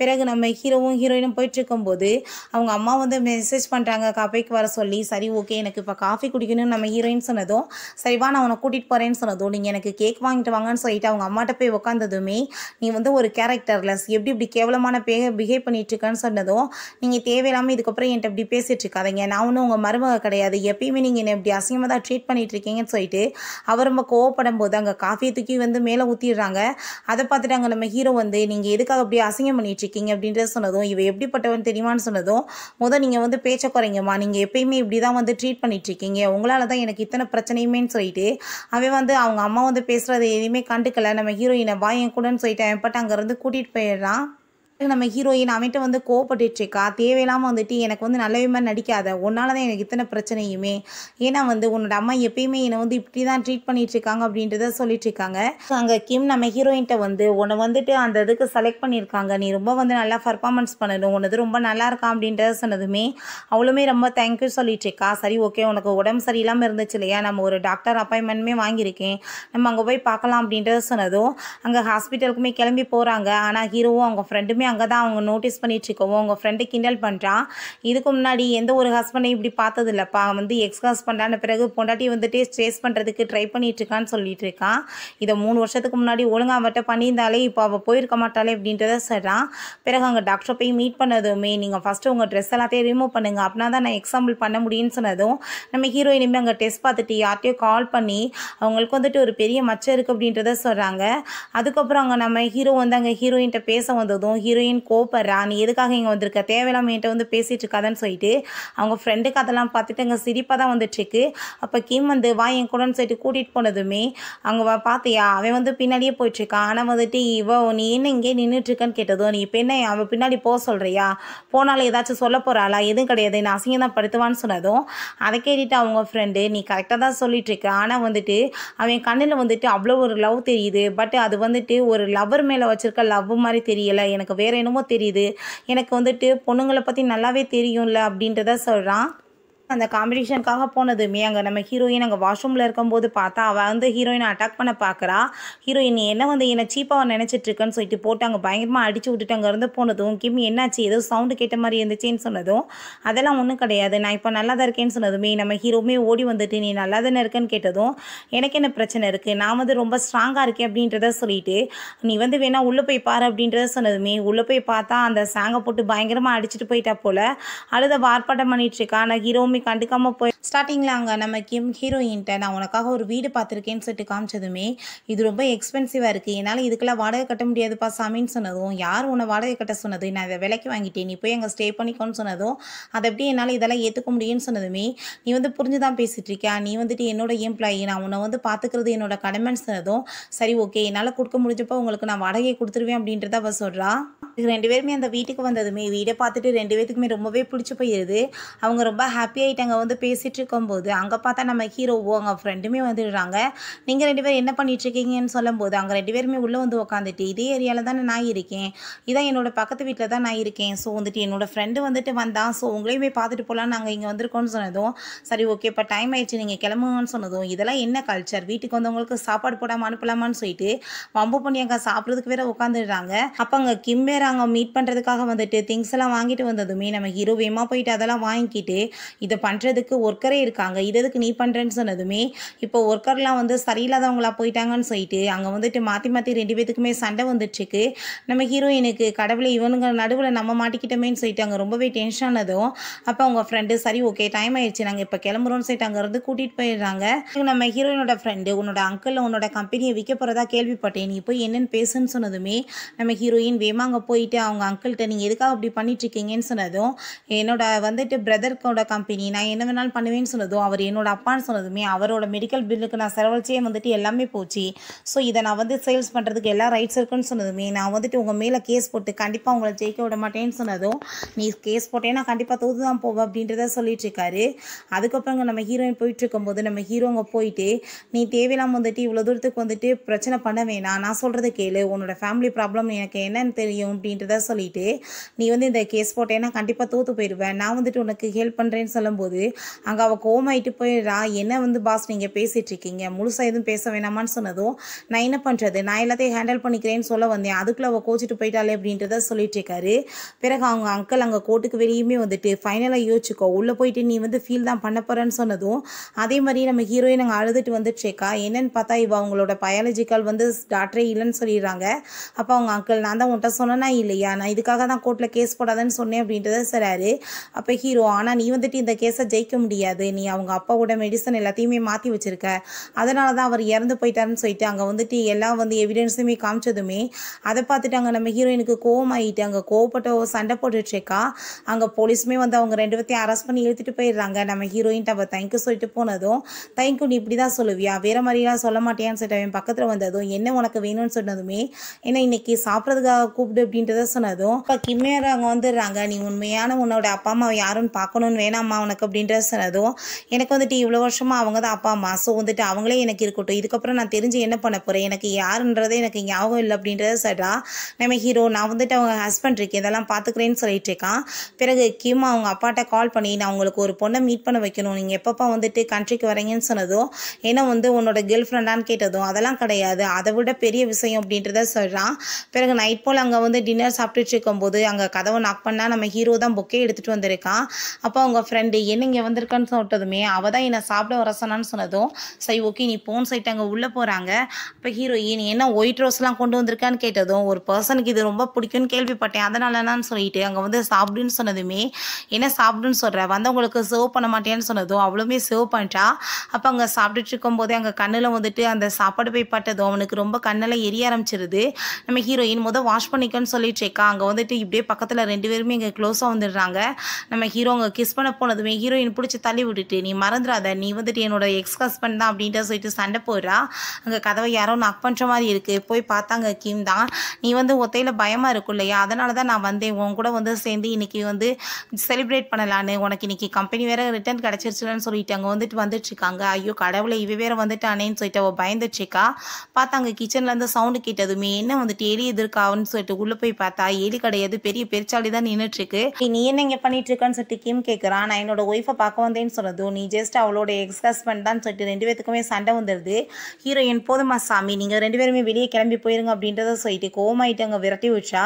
பிறகு நம்ம ஹீரோவும் ஹீரோயினும் போயிட்டு இருக்கும்போது அவங்க அம்மா வந்து மெசேஜ் பண்ணுறாங்க காஃபிக்கு வர சொல்லி சரி ஓகே எனக்கு இப்போ காஃபி குடிக்கணும்னு நம்ம ஹீரோயின் சொன்னதும் சரிவா நான் உன்னை கூட்டிகிட்டு போகிறேன்னு சொன்னதும் நீங்கள் எனக்கு கேக் வாங்கிட்டு வாங்கன்னு சொல்லிட்டு அவங்க அம்மாட்ட போய் உட்காந்ததுமே நீ வந்து ஒரு கேரக்டர்லெஸ் எப்படி இப்படி கேவலமான பே பிஹேவ் பண்ணிட்டு இருக்கேன்னு சொன்னதும் நீங்கள் தேவையில்லாமல் இதுக்கப்புறம் என்கிட்ட இப்படி பேசிட்டு இருக்காதீங்க. நான் ஒன்றும் உங்கள் மருமக கிடையாது. எப்பயுமே நீங்கள் என்னை இப்படி அசிங்கமாக தான் ட்ரீட் பண்ணிட்டு இருக்கீங்கன்னு சொல்லிட்டு அவர் ரொம்ப கோவப்படும் போது அங்கே காஃபியை தூக்கி வந்து மேலே ஊற்றிடுறாங்க அதை பார்த்துட்டு அங்கே நம்ம ஹீரோ வந்து நீங்கள் எதுக்காக அப்படி அசிங்கம் பண்ணிட்டு இருக்கீங்க அப்படின்றத சொன்னதும் இவ எப்படிப்பட்டவன் தெரியுமான்னு சொன்னதும் முதல் நீங்கள் வந்து பேச்ச குறைங்கம்மா. நீங்கள் எப்பயுமே இப்படி தான் வந்து ட்ரீட் பண்ணிட்டு இருக்கீங்க உங்களால் தான் எனக்கு இத்தனை பிரச்சனையுமேன்னு சொல்லிட்டு அவன் வந்து அவங்க அம்மா வந்து பேசுகிறத எதுவுமே கண்டுக்கல. நம்ம ஹீரோயினை வாயன் கூடன்னு சொல்லிட்டேன். பட் அங்கேருந்து கூட்டிகிட்டு போயிடுறான். நம்ம ஹீரோயின் அவன்கிட்ட வந்து கோவப்பட்டுட்டு தேவையில்லாமல் வந்துட்டு எனக்கு வந்து நல்லவே மாதிரி நடிக்காத. உன்னால தான் எனக்கு இத்தனை பிரச்சனையுமே. ஏன்னா வந்து உன்னோட அம்மா எப்பயுமே என்னை வந்து இப்படி தான் ட்ரீட் பண்ணிட்டு இருக்காங்க அப்படின்றத சொல்லிட்டு இருக்காங்க. அங்கே கிம் நம்ம ஹீரோயின்ட்ட வந்து உன்னை வந்துட்டு அந்த இதுக்கு செலக்ட் பண்ணியிருக்காங்க. நீ ரொம்ப வந்து நல்லா பர்ஃபார்மன்ஸ் பண்ணணும். உனது ரொம்ப நல்லா இருக்கா? அப்படின்றத சொன்னதுமே அவளுமே ரொம்ப தேங்க்யூ சொல்லிட்டு இருக்கா. சரி ஓகே உனக்கு உடம்பு சரியில்லாமல் இருந்துச்சு இல்லையா? நம்ம ஒரு டாக்டர் அப்பாயின்மெண்ட்டுமே வாங்கியிருக்கேன். நம்ம அங்கே போய் பார்க்கலாம் அப்படின்றத சொன்னதும் அங்கே ஹாஸ்பிட்டலுக்குமே கிளம்பி போகிறாங்க ஆனால் ஹீரோவும் அவங்க ஃப்ரெண்டுமே அங்கே தான் அவங்க நோட்டீஸ் பண்ணிட்டுருக்கோம் உங்கள் ஃப்ரெண்டு கிண்டல் பண்ணுறான் இதுக்கு முன்னாடி எந்த ஒரு ஹஸ்பண்டையும் இப்படி பார்த்தது இல்லைப்பா வந்து எக்ஸ் ஹஸ்பண்டான பிறகு பொண்டாட்டி வந்துட்டு ஸ்டேஸ் பண்ணுறதுக்கு ட்ரை பண்ணிகிட்ருக்கான்னு சொல்லிட்டு இருக்கான் இதை மூணு வருஷத்துக்கு முன்னாடி ஒழுங்கா அவட்ட பண்ணியிருந்தாலே இப்போ அவள் போயிருக்க மாட்டாளே அப்படின்றத சொல்கிறான் பிறகு அங்கே டாக்டரை போய் மீட் பண்ணதுமே நீங்கள் ஃபஸ்ட்டு உங்கள் ட்ரெஸ் எல்லாத்தையும் ரிமூவ் பண்ணுங்க. அப்படின்னா தான் நான் எக்ஸாம்பிள் பண்ண முடியும்னு சொன்னதும் நம்ம ஹீரோயினுமே அங்கே டெஸ்ட் பார்த்துட்டு யார்ட்டையோ கால் பண்ணி அவங்களுக்கு வந்துட்டு ஒரு பெரிய மச்சம் இருக்குது அப்படின்றத சொல்கிறாங்க அதுக்கப்புறம் அங்கே நம்ம ஹீரோ வந்து அங்கே ஹீரோயின்கிட்ட பேச வந்ததும் ஹீரோ ஹீரோயின் கோப்படுறா நீ எதுக்காக இங்கே வந்திருக்க? தேவையில்லாம என்கிட்ட வந்து பேசிகிட்டு இருக்காதன்னு சொல்லிட்டு அவங்க ஃப்ரெண்டுக்கு அதெல்லாம் பார்த்துட்டு அங்கே சிரிப்பாக தான் வந்துட்டுருக்கு அப்போ கிம் வந்து வா என் கூடன்னு சொல்லிட்டு கூட்டிகிட்டு போனதுமே அங்கே வா பார்த்தியா அவன் வந்து பின்னாடியே போயிட்டுருக்கான் ஆனால் வந்துட்டு இவ நீ என்ன இங்கே நின்றுட்டுருக்கன்னு கேட்டதும் நீ இப்போ என்ன அவன் பின்னாடி போக சொல்கிறியா போனாலும் ஏதாச்சும் சொல்ல போகிறாளா எதுவும் கிடையாது. நான் அசிங்கம் தான் படுத்துவான்னு சொன்னதும் அதை கேட்டுட்டு அவங்க ஃப்ரெண்டு நீ கரெக்டாக தான் சொல்லிட்டு ஆனால் வந்துட்டு அவன் கண்ணில் வந்துட்டு அவ்வளோ ஒரு லவ் தெரியுது. பட் அது வந்துட்டு ஒரு லவ்வர் மேலே வச்சுருக்க லவ் மாதிரி தெரியலை. எனக்கு வேறு என்னமோ தெரியுது. எனக்கு வந்துட்டு பொண்ணுங்களை பற்றி நல்லாவே தெரியும்ல அப்படின்றத சொல்கிறான் அந்த காம்படிஷனுக்காக போனதுமே அங்கே நம்ம ஹீரோயின் அங்கே வாஷ்ரூமில் இருக்கும்போது பார்த்தா அவள் வந்து ஹீரோயினை அட்டாக் பண்ண பார்க்குறா ஹீரோயின் என்ன வந்து என்னை சீப்பாக நினச்சிட்டு இருக்கேன்னு சொல்லிட்டு போட்டு அங்கே பயங்கரமாக அடிச்சு விட்டுட்டு அங்கே இருந்து போனதும் கிம் என்னாச்சு? ஏதோ சவுண்டு கேட்ட மாதிரி இருந்துச்சுன்னு சொன்னதும் அதெல்லாம் ஒன்றும் கிடையாது. நான் இப்போ நல்லா தான் இருக்கேன்னு சொன்னதுமே நம்ம ஹீரோவுமே ஓடி வந்துட்டு நீ நல்லா தானே இருக்கேன்னு கேட்டதும் எனக்கு என்ன பிரச்சனை இருக்குது நான் வந்து ரொம்ப ஸ்ட்ராங்காக இருக்கேன் அப்படின்றத சொல்லிட்டு நீ வந்து வேணா உள்ளே போய் பாரு அப்படின்றத சொன்னதுமே உள்ளே போய் பார்த்தா அந்த சாங்கை போட்டு பயங்கரமாக அடிச்சுட்டு போயிட்டா போல அழுத வார்ப்பாட்டம் பண்ணிட்டு இருக்கா. ஆனால் ஹீரோவுமே கண்டுக்காமல் போய் ஸ்டார்டிங்கில் அங்கே நம்ம கிம் ஹீரோயின்ட்ட நான் உனக்காக ஒரு வீடு பார்த்துருக்கேன்னு சொல்லிட்டு காமிச்சதுமே இது ரொம்ப எக்ஸ்பென்சிவாக இருக்குது என்னால் இதுக்கெல்லாம் வாடகை கட்ட முடியாதுப்பா சாமின்னு சொன்னதும் யார் உன்னை வாடகை கட்ட சொன்னது? நான் இதை விலைக்கு வாங்கிட்டேன். நீ போய் அங்கே ஸ்டே பண்ணிக்கோன்னு சொன்னதும் அதை எப்படி என்னால் இதெல்லாம் ஏற்றுக்க முடியும்னு சொன்னதுமே நீ வந்து புரிஞ்சு தான் பேசிகிட்டு இருக்கியா நீ வந்துட்டு என்னோட எம்ப்ளாயி நான் உன்னை வந்து பார்த்துக்கிறது என்னோட கடமைன்னு சொன்னதும் சரி ஓகே என்னால் கொடுக்க முடிஞ்சப்போ உங்களுக்கு நான் வாடகையை கொடுத்துருவேன் அப்படின்றத அவள் சொல்கிறா இது ரெண்டு பேருமே அந்த வீட்டுக்கு வந்ததுமே வீடை பார்த்துட்டு ரெண்டு பேத்துக்குமே ரொம்பவே பிடிச்சி போயிடுது அவங்க ரொம்ப ஹாப்பி ஆகிட்டாங்க வந்து பேசிகிட்டு இருக்கும்போது அங்கே பார்த்தா நம்ம ஹீரோவோ அவங்க ஃப்ரெண்டுமே வந்துடுறாங்க. நீங்கள் ரெண்டு பேரும் என்ன பண்ணிட்டுருக்கீங்கன்னு சொல்லும்போது அங்கே ரெண்டு பேருமே உள்ளே வந்து உட்காந்துட்டு இதே ஏரியாவில் தானே நான் இருக்கேன். இதான் என்னோட பக்கத்து வீட்டில் தான் நான் இருக்கேன். ஸோ வந்துட்டு என்னோடய ஃப்ரெண்டு வந்துட்டு வந்தான். ஸோ உங்களையுமே பார்த்துட்டு போகலாம் நாங்கள் இங்கே வந்திருக்கோம்னு சொன்னதும் சரி ஓகே இப்போ டைம் ஆயிடுச்சு. நீங்கள் கிளம்புங்கன்னு சொன்னதும் இதெல்லாம் என்ன கல்ச்சர் வீட்டுக்கு வந்தவங்களுக்கு சாப்பாடு போடாமல் அனுப்பலாமான்னு சொல்லிட்டு வம்பு பண்ணி அங்கே சாப்பிட்றதுக்கு வேற உட்காந்துடுறாங்க அப்போ அங்கே கிம் வேற அங்கே மீட் பண்ணுறதுக்காக வந்துட்டு திங்ஸ் எல்லாம் வாங்கிட்டு வந்ததுமே நம்ம ஹீரோ வேமா போயிட்டு அதெல்லாம் வாங்கிக்கிட்டு இதை பண்ணுறதுக்கு ஒர்க்கரே இருக்காங்க. இது எதுக்கு நீ பண்ணுறேன்னு சொன்னதுமே இப்போ ஒர்க்கர்லாம் வந்து சரியில்லாதவங்களா போயிட்டாங்கன்னு சொல்லிட்டு அங்கே வந்துட்டு மாற்றி மாற்றி ரெண்டு பேத்துக்குமே சண்டை வந்துட்டுருக்கு. நம்ம ஹீரோயினுக்கு கடவுளை இவனுங்க நடுவில் நம்ம மாட்டிக்கிட்டோமேன்னு சொல்லிட்டு அங்கே ரொம்பவே டென்ஷன் ஆனதும் அப்போ அவங்க ஃப்ரெண்டு சரி ஓகே டைம் ஆயிடுச்சு. நாங்கள் இப்போ கிளம்புறோம்னு சொல்லிட்டு அங்கேருந்து கூட்டிகிட்டு போயிடுறாங்க. நம்ம ஹீரோயினோட ஃப்ரெண்டு உன்னோட அங்கிள் உன்னோட கம்பெனியை விற்க போகிறதா கேள்விப்பட்டேன். நீ போய் என்னென்னு பேசுன்னு சொன்னதுமே நம்ம ஹீரோயின் வேமாங்க அங்கே போயிட்டு அவங்க அங்கிள்கிட்ட நீங்கள் எதுக்காக அப்படி பண்ணிட்டு இருக்கீங்கன்னு சொன்னதும் என்னோட வந்துட்டு பிரதர்க்கோட கம்பெனி நான் என்ன வேணாலும் பண்ணுவேன்னு சொன்னதும் அவர் என்னோட அப்பான்னு சொன்னதுமே அவரோட மெடிக்கல் பில்லுக்கு நான் செலவழிச்சே வந்துட்டு எல்லாமே போச்சு. ஸோ இதை நான் வந்து சேல்ஸ் பண்ணுறதுக்கு எல்லா ரைட்ஸ் இருக்குன்னு சொன்னதுமே நான் வந்துட்டு உங்கள் மேலே கேஸ் போட்டு கண்டிப்பாக உங்களை ஜெயிக்க விட மாட்டேன்னு சொன்னதும் நீ கேஸ் போட்டேன்னா கண்டிப்பாக தோது தான் போவேன் அப்படின்றத சொல்லிட்டு இருக்காரு. அதுக்கப்புறம் நம்ம ஹீரோயின் போயிட்டு இருக்கும்போது நம்ம ஹீரோங்க போயிட்டு நீ தேவையில்லாமல் வந்துட்டு இவ்வளோ தூரத்துக்கு வந்துட்டு பிரச்சனை பண்ண வேணாம். நான் சொல்கிறத கேளு உன்னோட ஃபேமிலி ப்ராப்ளம் எனக்கு என்னன்னு தெரியும் அப்படின்றத சொல்லிட்டு நீ வந்து இந்த கேஸ் போட்டேன்னா கண்டிப்பாக தோத்து போயிடுவேன் நான் வந்துட்டு உனக்கு ஹெல்ப் பண்ணுறேன்னு சொல்லும்போது அங்கே அவள் கோமாயிட்டு போயிடுறா என்ன வந்து பாஸ் நீங்கள் பேசிகிட்டு இருக்கீங்க முழுசாக எதுவும் பேச வேணாமான்னு சொன்னதும் நான் என்ன பண்ணுறது நான் எல்லாத்தையும் ஹேண்டில் பண்ணிக்கிறேன்னு சொல்ல வந்தேன். அதுக்குள்ளே அவள் கோச்சிட்டு போயிட்டாலே அப்படின்றத சொல்லிட்டு இருக்காரு. பிறகு அவங்க அங்கிள் அங்கே கோர்ட்டுக்கு வெளியுமே வந்துட்டு ஃபைனலாக யோசிச்சுக்கோ. உள்ளே போயிட்டு நீ வந்து ஃபீல் தான் பண்ண போகிறேன்னு சொன்னதும் அதே மாதிரி நம்ம ஹீரோயின் அங்கே அழுதுட்டு வந்துட்டுருக்கா என்னன்னு பார்த்தா இவ அவங்களோட பயாலஜிக்கல் வந்து டாக்டரே இல்லைன்னு சொல்லிடுறாங்க. அப்போ அவங்க அங்கிள் நான் தான் உன்ட்ட சொன்னேன்னா இல்லையா? நான் இதுக்காக தான் கோர்ட்டில் கேஸ் போடாதேன்னு சொன்னேன் அப்படின்றத சொல்கிறாரு அப்போ ஹீரோ ஆனால் நீ வந்துட்டு இந்த கேஸை ஜெயிக்க முடியாது. நீ அவங்க அப்பாவோட மெடிசன் எல்லாத்தையுமே மாற்றி வச்சிருக்க. அதனால தான் அவர் இறந்து போயிட்டாருன்னு சொல்லிட்டு அங்கே வந்துட்டு எல்லாம் வந்து எவிடன்ஸுமே காமிச்சதுமே அதை பார்த்துட்டு அங்கே நம்ம ஹீரோயினுக்கு கோவம் ஆகிட்டு அங்கே கோவப்பட்ட சண்டை போட்டுட்ருக்கா அங்கே போலீஸுமே வந்து அவங்க ரெண்டு பேர்த்தையும் அரெஸ்ட் பண்ணி இழுத்துட்டு போயிடுறாங்க. நம்ம ஹீரோயின் அவள் தேங்க்யூ சொல்லிட்டு போனதும் தேங்க்யூ நீ இப்படி தான் சொல்லுவியா? வேற மாதிரிலாம் சொல்ல மாட்டியான்னு சொல்லிட்டு அவன் பக்கத்தில் வந்ததும் என்ன உனக்கு வேணும்னு சொன்னதுமே ஏன்னா இன்னைக்கு சாப்பிட்றதுக்காக கூப்பிடு அப்படின்றத சொன்னதும் இப்போ கிம்மேர் அங்கே வந்துடுறாங்க. நீ உண்மையான உன்னோட அப்பா அம்மா யாருன்னு பார்க்கணும்னு வேணாம்மா உனக்கு அப்படின்றத சொன்னதும் எனக்கு வந்துட்டு இவ்வளோ வருஷமாக அவங்க தான் அப்பா அம்மா. ஸோ வந்துட்டு அவங்களே எனக்கு இருக்கட்டும். இதுக்கப்புறம் நான் தெரிஞ்சு என்ன பண்ண போகிறேன் எனக்கு யாருன்றதே எனக்கு ஞாபகம் இல்லை அப்படின்றத சொல்கிறா நம்ம ஹீரோ நான் வந்துட்டு அவங்க ஹஸ்பண்ட் இருக்கு. இதெல்லாம் பார்த்துக்கிறேன்னு சொல்லிட்டு இருக்கான். பிறகு கிம் அவங்க அப்பாட்ட கால் பண்ணி நான் உங்களுக்கு ஒரு பொண்ணை மீட் பண்ண வைக்கணும். நீங்கள் எப்பப்போ வந்துட்டு கண்ட்ரிக்கு வரீங்கன்னு சொன்னதும் ஏன்னா வந்து உன்னோட கேர்ள் ஃப்ரெண்டான்னு கேட்டதும் அதெல்லாம் கிடையாது. அதை விட பெரிய விஷயம் அப்படின்றத சொல்கிறான் பிறகு நைட் போல் அங்கே வந்து டின்னர் சாப்பிட்டுட்டு இருக்கும்போது அங்கே கதவை நாக் பண்ணால் நம்ம ஹீரோ தான் புக்கே எடுத்துகிட்டு வந்திருக்கான். அப்போ அவங்க ஃப்ரெண்டு என்ன இங்கே வந்திருக்கான்னு சொல்லிட்டதுமே அவள் தான் என்னை சாப்பிட வர சொன்னான்னு சொன்னதும் சரி ஓகே நீ போன் சைட்டு அங்கே உள்ளே போகிறாங்க அப்போ ஹீரோயின் என்ன ஒயிட் ரோஸ்லாம் கொண்டு வந்திருக்கான்னு கேட்டதும் ஒரு பர்சனுக்கு இது ரொம்ப பிடிக்கும்னு கேள்விப்பட்டேன். அதனால என்னன்னு சொல்லிட்டு அங்கே வந்து சாப்பிடுன்னு சொன்னதுமே என்ன சாப்பிடுன்னு சொல்கிற வந்தவங்களுக்கு சர்வ் பண்ண மாட்டேன்னு சொன்னதும் அவளுமே சர்வ் பண்ணிட்டா. அப்போ அங்கே சாப்பிட்டுட்டு இருக்கும்போதே அங்கே கண்ணில் வந்துட்டு அந்த சாப்பாடு போய் பட்டதும் அவனுக்கு ரொம்ப கண்ணில் எரிய ஆரம்பிச்சிருது. நம்ம ஹீரோயின் முதல் வாஷ் பண்ணிக்கன்னு சொல்லிட்டு இருக்கா? அங்கே வந்துட்டு இப்படியே பக்கத்தில் ரெண்டு பேருமே இங்கே க்ளோஸாக வந்துடுறாங்க. நம்ம ஹீரோ அங்கே கிஸ் பண்ண போனதுமே ஹீரோயின் பிடிச்சி தள்ளி விட்டுட்டு நீ மறந்துடாத. நீ வந்துட்டு என்னோட எக்ஸ் ஹஸ்பண்ட் தான் அப்படின்ட்டு சொல்லிட்டு சண்டை போடுறா. அங்கே கதவை யாரோ நக் பண்ணுற மாதிரி இருக்குது போய் பார்த்தாங்க கிம் தான். நீ வந்து ஒத்தையில் பயமாக இருக்கும் இல்லையா? அதனால தான் நான் வந்தேன். உன் கூட வந்து சேர்ந்து இன்றைக்கி வந்து செலிப்ரேட் பண்ணலான்னு. உனக்கு இன்றைக்கி கம்பெனி வேறு ரிட்டர்ன் கிடச்சிருச்சுன்னு சொல்லிட்டு அங்கே வந்துட்டு வந்துட்டு இருக்காங்க. ஐயோ கடவுளை இவ வேறு வந்துட்டானேன்னு சொல்லிட்டு அவள் பயந்துட்டுருக்கா பார்த்தாங்க கிச்சன்லேருந்து சவுண்டு கேட்டதுமே என்ன வந்துட்டு எலி எதிர்க்காவுன்னு சொல்லிட்டு உள்ளே போய் பார்த்தா எலி கிடையாது. பெரிய பெருச்சாலி தான் நின்றுட்டுருக்கு நீ என்ன இங்கே பண்ணிட்டு இருக்கான்னு சொல்லிட்டு கிம் கேட்குறான் நான் என்னோட ஒய்ஃபை பார்க்க வந்தேன்னு சொன்னதும் நீ ஜஸ்ட் அவளோட எக்ஸ் ஹஸ்பண்ட் தான் சொல்லிட்டு ரெண்டு பேத்துக்குமே சண்டை வந்துடுது ஹீரோயின் போதுமா சாமி நீங்கள் ரெண்டு பேருமே வெளியே கிளம்பி போயிருங்க அப்படின்றத சொல்லிட்டு கோமாயிட்டு அங்கே விரட்டி வச்சா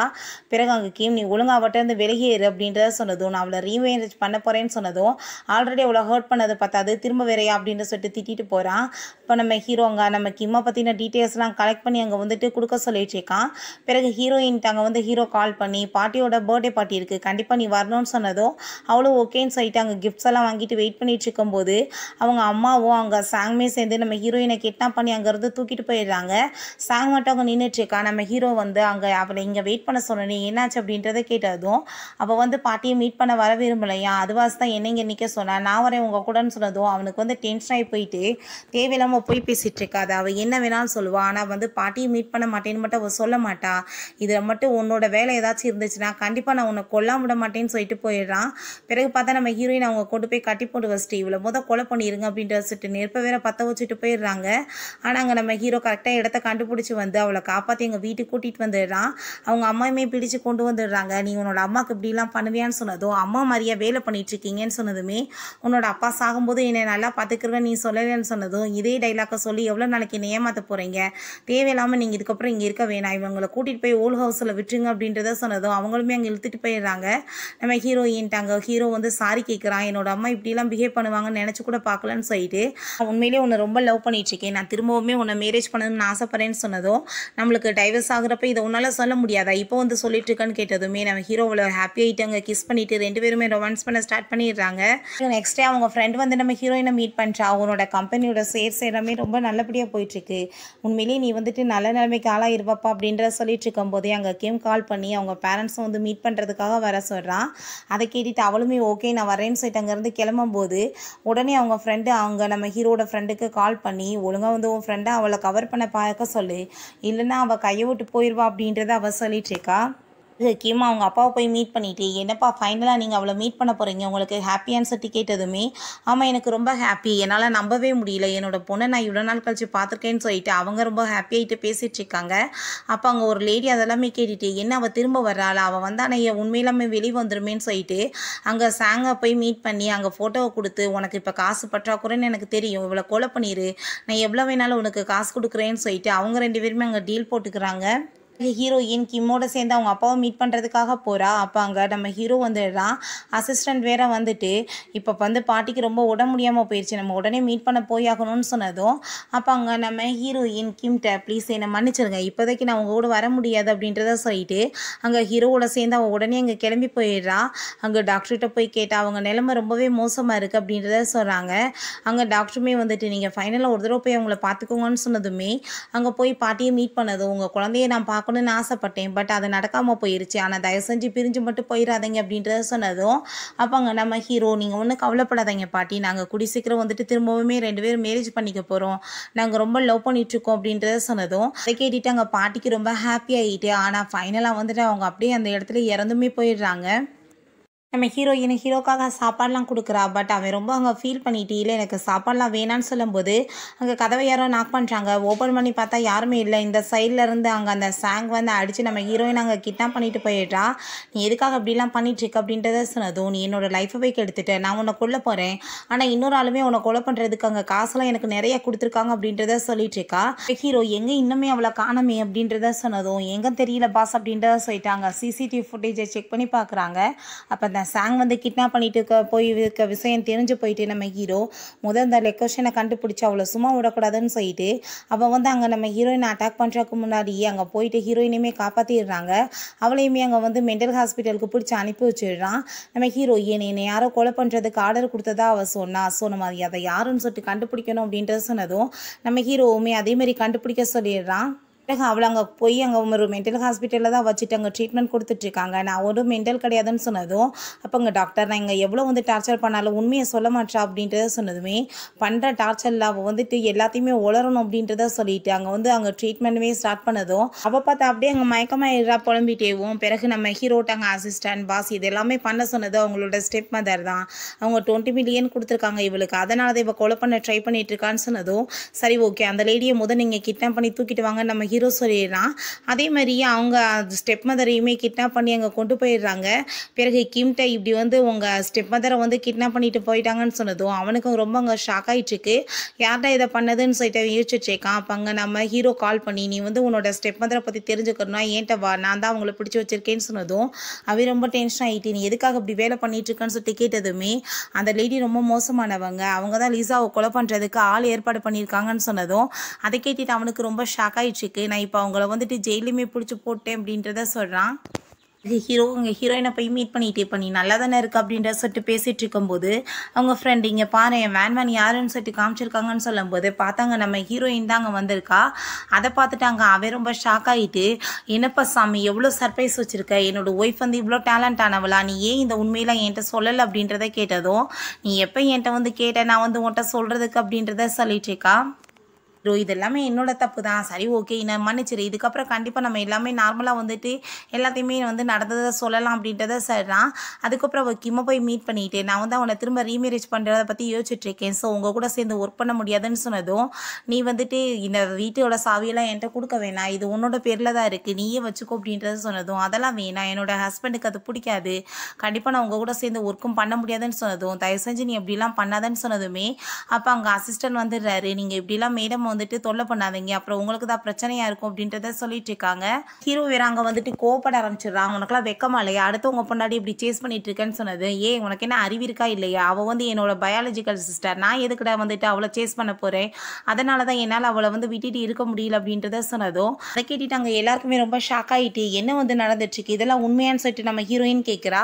பிறகு அங்கே கிம் நீ ஒழுங்காக அவட்ட இருந்து வெளியேறு அப்படின்றத சொன்னதும் நான் அவளை ரீமேரேஜ் பண்ண போகிறேன்னு சொன்னதும் ஆல்ரெடி அவளை ஹர்ட் பண்ணது பார்த்தாது திரும்ப வேறையா அப்படின்னு சொல்லிட்டு திட்டிட்டு போகிறான் இப்போ நம்ம ஹீரோ அங்கே நம்ம கிம்மை பற்றின டீட்டெயில்ஸ்லாம் கலெக்ட் பண்ணி அங்கே வந்துட்டு கொடுக்க சொல்லிட்டுருக்கான் பிறகு ஹீரோயின் அங்கே வந்து ஹீரோ கால் பண்ணி பாட்டியோட பர்த்டே பார்ட்டி இருக்குது கண்டிப்பாக நீ வரணும்னு சொன்னதும் அவளும் ஓகேன்னு சொல்லிட்டு அங்கே கிஃப்ட்ஸ் எல்லாம் வாங்கிட்டு வெயிட் பண்ணிட்டு இருக்கும்போது அவங்க அம்மாவும் அங்கே சாங்மே சேர்ந்து நம்ம ஹீரோயினை கிட்னாப் பண்ணி அங்கேருந்து தூக்கிட்டு போயிடுறாங்க. சாங் மட்டும் அவங்க நின்றுட்டு இருக்கா? நம்ம ஹீரோ வந்து அங்கே அவளை இங்கே வெயிட் பண்ண சொன்னேன் என்னாச்சு அப்படின்றத கேட்டதும் அப்போ வந்து பாட்டியை மீட் பண்ண வர விரும்பலையா? அதுவாஸ் தான் என்ன இங்கே நிற்க சொன்னா நான் வரேன் உங்கள் கூடன்னு சொன்னதும் அவனுக்கு வந்து டென்ஷன் ஆகி போயிட்டு தேவையில்லாமல் போய் பேசிகிட்டு இருக்காது. அவள் என்ன வேணாலும் சொல்லுவா. ஆனால் வந்து பாட்டியை மீட் பண்ண மாட்டேன்னு மட்டும் அவள் சொல்ல மாட்டா. இதில் மட்டும் உன்னோட வேலை ஏதாச்சும் இருந்துச்சுன்னா கண்டிப்பாக நான் உன்னை கொல்லாம விட மாட்டேன்னு சொல்லிட்டு போயிடுறான். பிறகு பார்த்தா நம்ம ஹீரோயின் அவங்க கொண்டு போய் கட்டி போட்டு வச்சுட்டு இவ்வளோ முத கொலை பண்ணிடுங்க அப்படின்ட்டு வச்சுட்டு நெருப்பை வேற பற்ற வச்சுட்டு போயிடுறாங்க. ஆனால் அங்கே நம்ம ஹீரோ கரெக்டாக இடத்த கண்டுபிடிச்சி வந்து அவளை காப்பாற்றி எங்கள் வீட்டுக்கு கூட்டிகிட்டு வந்துடுறான். அவங்க அம்மாயுமே பிடிச்சு கொண்டு வந்துடுறாங்க. நீ உன்னோட அம்மாவுக்கு இப்படிலாம் பண்ணுவியான்னு சொன்னதும் அம்மா மாதிரியா வேலை பண்ணிட்டு இருக்கீங்கன்னு சொன்னதுமே உன்னோட அப்பா சாகும்போது என்னை நல்லா பார்த்துக்கிறவன் நீ சொல்லலைன்னு சொன்னதும் இதே டைலாக்கை சொல்லி எவ்வளோ நாளைக்கு என்னை ஏமாற்ற போகிறீங்க தேவையில்லாமல் நீங்கள் இதுக்கப்புறம் இங்கே இருக்க வேணாம். இவங்களை கூட்டிகிட்டு போய் ஓல்ட் ஹவுஸில் விட்டுருங்க அப்படின்றத சொன்னதும் அவங்களுமே அங்கே இழுத்துட்டு போயிடுறாங்க. நம்ம ஹீரோயின்ட்டாங்க ஹீரோ வந்து சாரி நான் என்னோட அம்மா இப்படிலாம் பிஹேவ் பண்ணுவாங்கன்னு நினச்சி கூட பார்க்கலன்னு சொல்லிட்டு உண்மையிலேயே உன்னை ரொம்ப லவ் பண்ணிட்டு இருக்கேன் நான் திரும்பவுமே உன்னை மேரேஜ் பண்ணணும்னு ஆசைப்பட்றேன்னு சொன்னதும் நம்மளுக்கு டைவர்ஸ் ஆகிறப்ப இதை உன்னால் சொல்ல முடியாதா? இப்போ வந்து சொல்லிட்டு இருக்கேன்னு கேட்டதுமே நம்ம ஹீரோவில் ஹாப்பி ஆகிட்டு அங்கே கிஸ் பண்ணிட்டு ரெண்டு பேருமே ரொமான்ஸ் பண்ண ஸ்டார்ட் பண்ணிடுறாங்க. நெக்ஸ்ட் டே அவங்க ஃப்ரெண்ட் வந்து நம்ம ஹீரோயினை மீட் பண்ணுறா அவனோட கம்பெனியோட சேர் எல்லாமே ரொம்ப நல்லபடியாக போயிட்டுருக்கு. உண்மையிலேயே நீ வந்துட்டு நல்ல நிலைமைக்கு ஆளாயிருவாப்பா அப்படின்றத சொல்லிட்டு இருக்கும்போதே அங்கே கேம் கால் பண்ணி அவங்க பேரண்ட்ஸும் வந்து மீட் பண்ணுறதுக்காக வர சொல்கிறான் அதை கேட்டுட்டு அவளுமே ஓகே நான் வரேன்னு சைட் அங்கேருந்து கிளம்பும்போது உடனே அவங்க ஃப்ரெண்டு அவங்க நம்ம ஹீரோட ஃப்ரெண்டுக்கு கால் பண்ணி ஒழுங்காக வந்து உன் ஃப்ரெண்டை அவளை கவர் பண்ண பார்க்க சொல்லு. இல்லைன்னா அவள் கையை விட்டு போயிடுவா அப்படின்றத அவள் சொல்லிட்டு இருக்கா. கிம் அவங்க அப்பாவை போய் மீட் பண்ணிட்டு. என்னப்பா ஃபைனலாக நீங்கள் அவளை மீட் பண்ண போகிறீங்க உங்களுக்கு ஹாப்பி ஆன்சர் டிக்கெட் எதுவுமே? ஆமாம் எனக்கு ரொம்ப ஹாப்பி என்னால் நம்பவே முடியல. என்னோட பொண்ணை நான் இவ்வளோ நாள் கழிச்சு பார்த்துருக்கேன்னு சொல்லிட்டு அவங்க ரொம்ப ஹாப்பியாகிட்டு பேசிகிட்டு இருக்காங்க. அப்போ அங்கே ஒரு லேடி அதெல்லாமே கேட்டுட்டு என்ன அவள் திரும்ப வர்றாள்? அவள் வந்தா நான் உண்மையிலாமே வெளியே வந்துருமேன்னு சொல்லிட்டு அங்கே சாங்கை போய் மீட் பண்ணி அங்கே ஃபோட்டோவை கொடுத்து உனக்கு இப்போ காசு பற்றாக்குறைன்னு எனக்கு தெரியும். இவ்வளோ கொலை பண்ணிடு நான் எவ்வளோ வேணாலும் உனக்கு காசு கொடுக்குறேன்னு சொல்லிட்டு அவங்க ரெண்டு பேருமே அங்கே டீல் போட்டுக்கிறாங்க. ஹீரோயின் கிம்மோட சேர்ந்து அவங்க அப்பாவை மீட் பண்ணுறதுக்காக போகிறா அப்போ அங்கே நம்ம ஹீரோ வந்துடுறான். அசிஸ்டண்ட் வேற வந்துட்டு இப்போ வந்து பாட்டிக்கு ரொம்ப உடம்பு முடியாமல் போயிடுச்சு நம்ம உடனே மீட் பண்ண போயாகணும்னு சொன்னதும் அப்போ அங்கே நம்ம ஹீரோயின் கிம்கிட்ட ப்ளீஸ் என்னை மன்னிச்சிருங்க. இப்போதைக்கு நான் அவங்க கூட வர முடியாது அப்படின்றத சொல்லிட்டு அங்கே ஹீரோவோட சேர்ந்து அவன் உடனே அங்கே கிளம்பி போயிடுறா. அங்கே டாக்டர்கிட்ட போய் கேட்டால் அவங்க நிலைமை ரொம்பவே மோசமாக இருக்குது அப்படின்றத சொல்கிறாங்க அங்கே டாக்டருமே வந்துட்டு நீங்கள் ஃபைனலாக ஒரு தடவை போய் அவங்கள பார்த்துக்கோங்கன்னு சொன்னதுமே அங்கே போய் பாட்டியை மீட் பண்ணதும் உங்கள் குழந்தைய நான் பார்க்க பார்க்கணுன்னு ஆசைப்பட்டேன். பட் அது நடக்காமல் போயிருச்சு. ஆனால் தயவு செஞ்சு பிரிஞ்சு மட்டும் போயிடாதீங்க அப்படின்றத சொன்னதும் அப்போங்க நம்ம ஹீரோ நீங்கள் ஒன்றும் கவலைப்படாதீங்க பாட்டி. நாங்கள் குடி சீக்கிரம் வந்துட்டு திரும்பவுமே ரெண்டு பேரும் மேரேஜ் பண்ணிக்க போகிறோம் நாங்கள் ரொம்ப லவ் பண்ணிகிட்ருக்கோம் அப்படின்றத சொன்னதும் அதை கேட்டுட்டு அங்கே பாட்டிக்கு ரொம்ப ஹாப்பி ஆகிட்டு ஆனால் ஃபைனலாக வந்துட்டு அவங்க அப்படியே அந்த இடத்துல இறந்துமே போயிடுறாங்க. நம்ம ஹீரோயின் ஹீரோக்காக சாப்பாடுலாம் கொடுக்குறா. பட் அவன் ரொம்ப அங்கே ஃபீல் பண்ணிட்டு இல்லை எனக்கு சாப்பாடுலாம் வேணான்னு சொல்லும்போது அங்கே கதவை யாரோ நாக் பண்ணுறாங்க ஓப்பன் பண்ணி பார்த்தா யாருமே இல்லை. இந்த சைடில் இருந்து அங்கே அந்த சாங் வந்து அடித்து நம்ம ஹீரோயின் அங்கே கிட்னாப் பண்ணிட்டு போயிடுறா. நீ எதுக்காக அப்படிலாம் பண்ணிட்டு அப்படின்றத சொன்னதும் நீ என்னோடய லைஃப்பை போய் கெடுத்துட்ட. நான் உன்னை கொல்ல போகிறேன் ஆனால் இன்னொரு ஆளுமே உன்னை கொலை பண்ணுறதுக்கு அங்கே காசெல்லாம் எனக்கு நிறைய கொடுத்துருக்காங்க. அப்படின்றத சொல்லிட்டு இருக்கா. ஹீரோ எங்கே இன்னுமே அவளை காணமே? அப்படின்றத சொன்னதும் எங்கே தெரியல பாஸ் அப்படின்றத சொல்லிட்டாங்க. சிசிடிவி ஃபுட்டேஜை செக் பண்ணி பார்க்குறாங்க. அப்போ அந்த சாங் வந்து கிட்னாப் பண்ணிட்டு இருக்க போய் இருக்க விஷயம் தெரிஞ்சு போயிட்டு நம்ம ஹீரோ முதல் அந்த லொக்கேஷனை கண்டுபிடிச்சி அவளை சும்மா விடக்கூடாதுன்னு சொல்லிட்டு அவள் வந்து அங்கே நம்ம ஹீரோயினை அட்டாக் பண்ணுறதுக்கு முன்னாடி அங்கே போயிட்டு ஹீரோயினையுமே காப்பாற்றிடுறாங்க அவளையுமே அங்கே வந்து மென்டல் ஹாஸ்பிட்டலுக்கு பிடிச்சி அனுப்பி வச்சிடுறான். நம்ம ஹீரோயின் என்னை யாரோ கொலை பண்ணுறதுக்கு ஆர்டர் கொடுத்ததா அவள் சொன்னா? ஸோ நம்ம அதை யாருன்னு சொல்லிட்டு கண்டுபிடிக்கணும் அப்படின்றத சொன்னதும் நம்ம ஹீரோவுமே அதே மாதிரி கண்டுபிடிக்க சொல்லிடுறான். பிறகு அவளை அங்கே போய் அங்கே ஒரு மென்டல் ஹாஸ்பிட்டலில் தான் வச்சுட்டு அங்கே ட்ரீட்மெண்ட் கொடுத்துட்ருக்காங்க நான் ஒரு மென்டல் கிடையாதுன்னு சொன்னதும் அப்போ அங்கே டாக்டர் நான் இங்கே எவ்வளோ வந்து டார்ச்சர் பண்ணாலும் உண்மையை சொல்ல மாட்டா அப்படின்றத சொன்னதுமே பண்ணுற டார்ச்சரில் அவள் வந்துட்டு எல்லாத்தையுமே உளரணும் அப்படின்றத சொல்லிட்டு அங்கே வந்து அங்கே ட்ரீட்மெண்ட்டுமே ஸ்டார்ட் பண்ணதும் அவள் பார்த்தா அப்படியே அங்கே மயக்கமாயிடுறா புலம்பிட்டேவும் பிறகு நம்ம ஹீரோட்டாங்க அசிஸ்டன்ட் பாஸ் இது எல்லாமே பண்ண சொன்னது அவங்களோட ஸ்டெப் மதர் தான். அவங்க டுவெண்ட்டி மில்லியன் கொடுத்துருக்காங்க இவளுக்கு. அதனால தான் இவள் கொலை பண்ண ட்ரை பண்ணிட்டு இருக்கான்னு சொன்னதும் சரி ஓகே அந்த லேடியை முதல் நீங்கள் கிட்னாப் பண்ணி தூக்கிட்டு வாங்க நம்ம ஹீரோ சொல்லிடுறான் அதே மாதிரியே அவங்க ஸ்டெப் மதரையுமே கிட்னாப் பண்ணி அங்கே கொண்டு போயிடுறாங்க. பிறகு கிம்கிட்ட இப்படி வந்து உங்கள் ஸ்டெப் மதரை வந்து கிட்னாப் பண்ணிட்டு போயிட்டாங்கன்னு சொன்னதும் அவனுக்கும் ரொம்ப அங்கே ஷாக் ஆகிட்டுருக்கு யார்கிட்ட இதை பண்ணதுன்னு சொல்லிட்டு யோசிச்சுட்டு இருக்கான் அப்போ அங்கே நம்ம ஹீரோ கால் பண்ணி நீ வந்து உன்னோட ஸ்டெப் மதரை பற்றி தெரிஞ்சுக்கணும்னா ஏன்ட்ட வா நான் தான் அவங்கள பிடிச்சி வச்சிருக்கேன்னு சொன்னதும் அவன் ரொம்ப டென்ஷன் ஆகிட்டு நீ எதுக்காக இப்படி வேலை பண்ணிட்டுருக்கன்னு சொல்லிட்டு கேட்டதுமே அந்த லேடி ரொம்ப மோசமானவங்க. அவங்க தான் லிசாவை கொலை பண்ணுறதுக்கு ஆள் ஏற்பாடு பண்ணியிருக்காங்கன்னு சொன்னதும் அதை கேட்டுட்டு அவனுக்கு ரொம்ப ஷாக் ஆயிடுச்சுக்கு நான் இப்போ அவங்கள வந்துட்டு ஜெயிலுமே பிடிச்சி போட்டேன் அப்படின்றத சொல்கிறான் ஹீரோ உங்கள் ஹீரோயினை போய் மீட் பண்ணிகிட்டே இப்போ நீ நல்லா தானே இருக்கு அப்படின்ற சொல்லிட்டு பேசிகிட்டு இருக்கும்போது அவங்க ஃப்ரெண்ட் இங்கே பாரு என் வேன்மேன் யாருன்னு சொல்லிட்டு காமிச்சிருக்காங்கன்னு சொல்லும்போது பார்த்தாங்க நம்ம ஹீரோயின் தாங்க வந்திருக்கா. அதை பார்த்துட்டாங்க அவன் ரொம்ப ஷாக் ஆகிட்டு என்னப்பா சாமி எவ்வளோ சர்ப்ரைஸ் வச்சுருக்க? என்னோட ஒய்ஃப் வந்து இவ்வளோ டேலண்ட் ஆனவளா? நீ ஏன் இந்த உண்மையெல்லாம் என்கிட்ட சொல்லலை? அப்படின்றத கேட்டதும் நீ எப்போ என்கிட்ட வந்து கேட்ட நான் வந்து உன்கிட்ட சொல்கிறதுக்கு அப்படின்றத சொல்லிட்டு இருக்கா. ரோ இது எல்லாமே என்னோட தப்பு தான் சரி ஓகே நான் மன்னிச்சிரு. இதுக்கப்புறம் கண்டிப்பாக நம்ம எல்லாமே நார்மலாக வந்துட்டு எல்லாத்தையுமே வந்து நடந்ததை சொல்லலாம் அப்படின்றத சொல்கிறான் அதுக்கப்புறம் அவள் கிம்ம போய் மீட் பண்ணிட்டு நான் வந்து அவனை திரும்ப ரீமேரேஜ் பண்ணுறத பற்றி யோசிச்சுட்ருக்கேன். ஸோ உங்கள் கூட சேர்ந்து ஒர்க் பண்ண முடியாதுன்னு சொன்னதும் நீ வந்துட்டு இந்த வீட்டோட சாவியெல்லாம் என்கிட்ட கொடுக்க வேணாம். இது உன்னோட பேரில் தான் இருக்குது நீயே வச்சுக்கோ அப்படின்றத சொன்னதும் அதெல்லாம் வேணாம். என்னோட ஹஸ்பண்டுக்கு அது பிடிக்காது. கண்டிப்பாக நான் உங்கள் கூட சேர்ந்து ஒர்க்கும் பண்ண முடியாதுன்னு சொன்னதும் தயவு செஞ்சு நீ இப்படிலாம் பண்ணாதன்னு சொன்னதுமே அப்போ அங்கே அசிஸ்டன்ட் வந்துடுறாரு. நீங்கள் இப்படிலாம் மேடம் வந்துட்டு தொல்லை பண்ணாதீங்க. அப்புறம் உங்களுக்கு தான் பிரச்சனையாக இருக்கும் அப்படின்றத சொல்லிட்டு இருக்காங்க. ஹீரோ வேற அங்கே வந்துட்டு கோப்பட ஆரம்பிச்சிடுறான் உனக்குலாம் வெக்கமா இல்லையா? அடுத்து உங்கள் பொண்டாடி இப்படி சேஸ் பண்ணிட்டு இருக்கேன்னு சொன்னது. ஏன் உனக்கு என்ன அறிவு இருக்கா இல்லையா? அவள் வந்து என்னோட பயாலஜிக்கல் சிஸ்டர் நான் எதுக்குடா வந்துட்டு அவளை சேஸ் பண்ண போகிறேன் அதனால தான் என்னால் அவளை வந்து விட்டுட்டு இருக்க முடியல அப்படின்றத சொன்னதும் அதை கேட்டுட்டு அங்கே எல்லாருக்குமே ரொம்ப ஷாக் ஆகிட்டு என்ன வந்து நடந்துட்டு இருக்கு இதெல்லாம் உண்மையான்னு சொல்லிட்டு நம்ம ஹீரோயின் கேட்குறா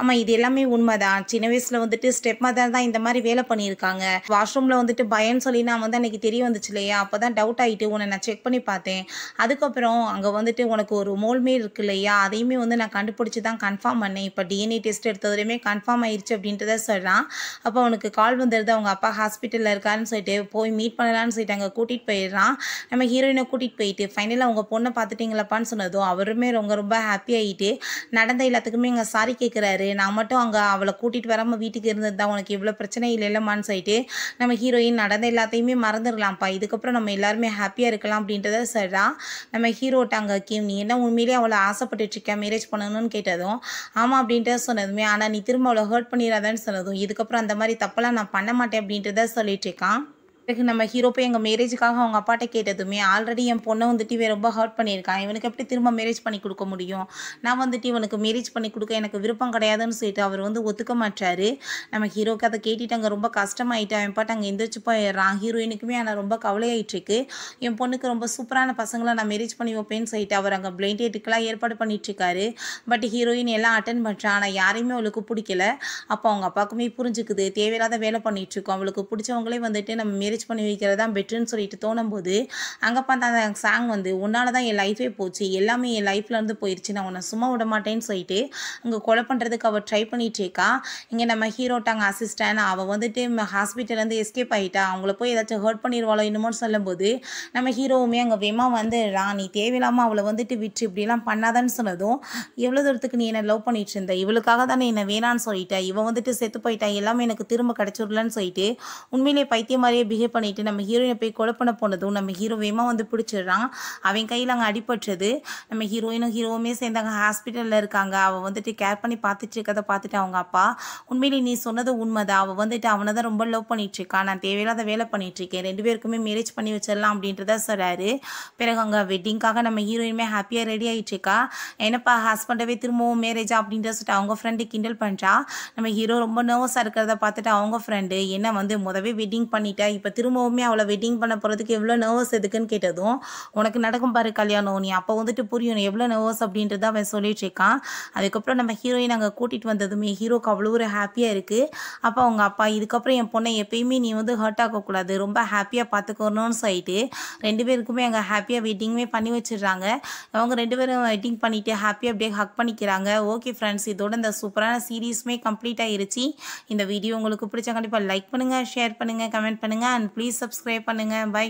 ஆமாம் இது எல்லாமே உண்மைதான். சின்ன வயசில் வந்துட்டு ஸ்டெப் மதர் தான் இந்த மாதிரி வேலை பண்ணியிருக்காங்க. வாஷ்ரூமில் வந்துட்டு பயம்னு சொல்லி நான் வந்து அன்னைக்கு தெரிய வந்துச்சு இல்லையா? அப்போ தான் டவுட் ஆகிட்டு உன்னை நான் செக் பண்ணி பார்த்தேன். அதுக்கப்புறம் அங்கே வந்துட்டு உனக்கு ஒரு மோல்மே இருக்கு இல்லையா? அதையுமே வந்து நான் கண்டுபிடிச்சி தான் கன்ஃபார்ம் பண்ணேன். இப்போ டிஎன்ஏ டெஸ்ட் எடுத்ததுலையுமே கன்ஃபார்ம் ஆயிடுச்சு அப்படின்றத சொல்கிறான் அப்போ அவனுக்கு கால் வந்துடுது அவங்க அப்பா ஹாஸ்பிட்டலில் இருக்காருன்னு சொல்லிட்டு போய் மீட் பண்ணலான்னு சொல்லிட்டு அங்கே கூட்டிகிட்டு போயிடுறான். நம்ம ஹீரோயினை கூட்டிகிட்டு போயிட்டு ஃபைனலாக அவங்க பொண்ணை பார்த்துட்டீங்களாப்பான்னு சொன்னதும் அவருமே ரொம்ப ரொம்ப ஹாப்பி ஆகிட்டு நடந்த எல்லாத்துக்குமே இங்கே சாரி கேட்குறாரு நான் மட்டும் அங்கே அவளை கூட்டிகிட்டு வராமல் வீட்டுக்கு இருந்தது தான் உனக்கு இவ்வளோ பிரச்சனை இல்லைல்லம்மான்னு சொல்லிட்டு நம்ம ஹீரோயின் நடந்த எல்லாத்தையுமே மறந்துடலாம்ப்பா. இதுக்கப்புறம் நம்ம எல்லாருமே ஹாப்பியாக இருக்கலாம் அப்படின்றத சொல்கிறான் நம்ம ஹீரோட்ட அங்கே கேம் நீ என்ன உண்மையிலேயே அவளை ஆசைப்பட்டுட்ருக்கேன் மேரேஜ் பண்ணணும்னு கேட்டதும் ஆமாம் அப்படின்ட்டு சொன்னதுமே ஆனால் நீ திரும்ப அவளை ஹர்ட் பண்ணிடாதன்னு சொன்னதும் இதுக்கப்புறம் அந்த மாதிரி தப்பெல்லாம் நான் பண்ண மாட்டேன் அப்படின்றத சொல்லிட்டு இருக்கான். பிறகு நம்ம ஹீரோ போய் எங்கள் மேரேஜுக்காக அவங்க அப்பாட்ட கேட்டதுமே ஆல்ரெடி என் பொண்ணை வந்துட்டு இவன் ரொம்ப ஹர்ட் பண்ணியிருக்கான் இவனுக்கு எப்படி திரும்ப மேரேஜ் பண்ணி கொடுக்க முடியும்? நான் வந்துட்டு இவனுக்கு மேரேஜ் பண்ணி கொடுக்க எனக்கு விருப்பம் கிடையாதுன்னு சொல்லிட்டு அவர் வந்து ஒத்துக்க மாட்டாரு நம்ம ஹீரோக்கு அதை கேட்டுட்டு அங்கே ரொம்ப கஷ்டமாயிட்டு. அவன் பாட்டு அங்கே எந்திரிச்சு போயிடுறான் ஹீரோயினுக்குமே ஆனால் ரொம்ப கவலையாயிட்டு இருக்கு என் பொண்ணுக்கு ரொம்ப சூப்பரான பசங்களை நான் மேரேஜ் பண்ணி வைப்பேன்னு சொல்லிட்டு அவர் அங்கே பிளைண்ட் ஏற்பாடு பண்ணிட்டு இருக்காரு பட் ஹீரோயின் எல்லாம் அட்டன் பண்ணுறான் ஆனால் யாரையுமே அவளுக்கு பிடிக்கல. அப்போ அவங்க அப்பாவுக்குமே புரிஞ்சுக்குது. தேவையில்லாத வேலை பண்ணிட்டு இருக்கோம் அவளுக்கு பிடிச்சவங்களே வந்துட்டு நம்ம மேரேஜ் பண்ணி வைக்கிறது தான் பெட்டர்னு சொல்லிட்டு தோணும்போது அங்கே பார்த்தா அந்த சாங் வந்து உன்னால தான் என் லைஃபே போச்சு. எல்லாமே என் லைஃப்லேருந்து போயிடுச்சு நான் உன்னை சும்மா விட மாட்டேன்னு சொல்லிட்டு அங்கே கொலை பண்ணுறதுக்கு அவள் ட்ரை பண்ணிட்டு இருக்கா. இங்கே நம்ம ஹீரோட்டாங்க அசிஸ்டன்ட் அவள் வந்துட்டு ஹாஸ்பிட்டல்லேருந்து எஸ்கேப் ஆகிட்டா அவங்கள போய் ஏதாச்சும் ஹர்ட் பண்ணிடுவாளோ என்னமோன்னு சொல்லும்போது நம்ம ஹீரோவுமே அங்கே வேமா வந்து நீ தேவையில்லாமல் அவளை வந்துட்டு விட்டு இப்படிலாம் பண்ணாதான்னு சொன்னதும் எவ்வளோ தூரத்துக்கு நீ என்னை லவ் பண்ணிட்டு இருந்த? இவளுக்காக தானே என்னை வேணான்னு சொல்லிட்டேன் இவன் வந்துட்டு செத்து போயிட்டா. எல்லாமே எனக்கு திரும்ப கிடச்சிடலன்னு சொல்லிட்டு உண்மையிலே பைத்திய மாதிரியே பிஹேவ் பண்ணிட்டு நம்ம ஹீரோயினை போய் கொலை பண்ண போனதும் நம்ம ஹீரோ வேமா வந்து பிடிச்சிடுறான். அவன் கையில் அங்கே அடிபட்டுறது நம்ம ஹீரோயினும் ஹீரோவுமே சேர்ந்து அங்கே ஹாஸ்பிட்டலில் இருக்காங்க. அவள் வந்துட்டு கேர் பண்ணி பார்த்துட்டு இருக்கதை பார்த்துட்டு அவங்க அப்பா உண்மையிலே நீ சொன்னது உண்மைதான். அவள் வந்துட்டு அவனை தான் ரொம்ப லவ் பண்ணிட்டு நான் தேவையில்லாத வேலை பண்ணிட்டு இருக்கேன் ரெண்டு பேருக்குமே மேரேஜ் பண்ணி வச்சிடலாம் அப்படின்றத சொல்கிறாரு பிறகு அங்கே வெட்டிங்காக நம்ம ஹீரோயினுமே ஹாப்பியாக ரெடி ஆகிட்டு இருக்கா. என்னப்பா ஹஸ்பண்டவே திரும்பவும் மேரேஜா அப்படின்ற சொல்லிட்டு அவங்க ஃப்ரெண்டு கிண்டல் பண்ணுறா நம்ம ஹீரோ ரொம்ப நர்வஸாக இருக்கிறத பார்த்துட்டு அவங்க ஃப்ரெண்டு என்ன வந்து முதவே வெட்டிங் பண்ணிட்டா இப்போ திரும்பவுமே அவளை வெட்டிங் பண்ண போகிறதுக்கு எவ்வளோ நர்வஸ் எதுக்குன்னு கேட்டதும் உனக்கு நடக்கும் பாரு கல்யாணம் நீ அப்போ வந்துட்டு புரியும் எவ்வளோ நர்வஸ் அப்படின்றத அவன் சொல்லிட்டு இருக்கான். அதுக்கப்புறம் நம்ம ஹீரோயின் அங்கே கூட்டிகிட்டு வந்ததுமே ஹீரோக்கு அவ்வளோ ஒரு ஹாப்பியாக இருக்குது அப்போ அவங்க அப்பா இதுக்கப்புறம் என் பொண்ணை எப்பயுமே நீ வந்து ஹர்ட் ஆகக்கூடாது ரொம்ப ஹாப்பியாக பார்த்துக்கணும்னு சொல்லிட்டு ரெண்டு பேருக்குமே அங்கே ஹாப்பியாக வெட்டிங்குமே பண்ணி வச்சிடுறாங்க. அவங்க ரெண்டு பேரும் வெட்டிங் பண்ணிவிட்டு ஹாப்பியாக அப்படியே ஹக் பண்ணிக்கிறாங்க. ஓகே ஃப்ரெண்ட்ஸ் இதோட இந்த சூப்பரான சீரீஸுமே கம்ப்ளீட் ஆயிருச்சு. இந்த வீடியோ உங்களுக்கு பிடிச்ச கண்டிப்பாக லைக் பண்ணுங்கள் ஷேர் பண்ணுங்கள் கமெண்ட் பண்ணுங்கள் அண்ட் ப்ளீஸ் சப்ஸ்கிரைப் பண்ணுங்கள் பை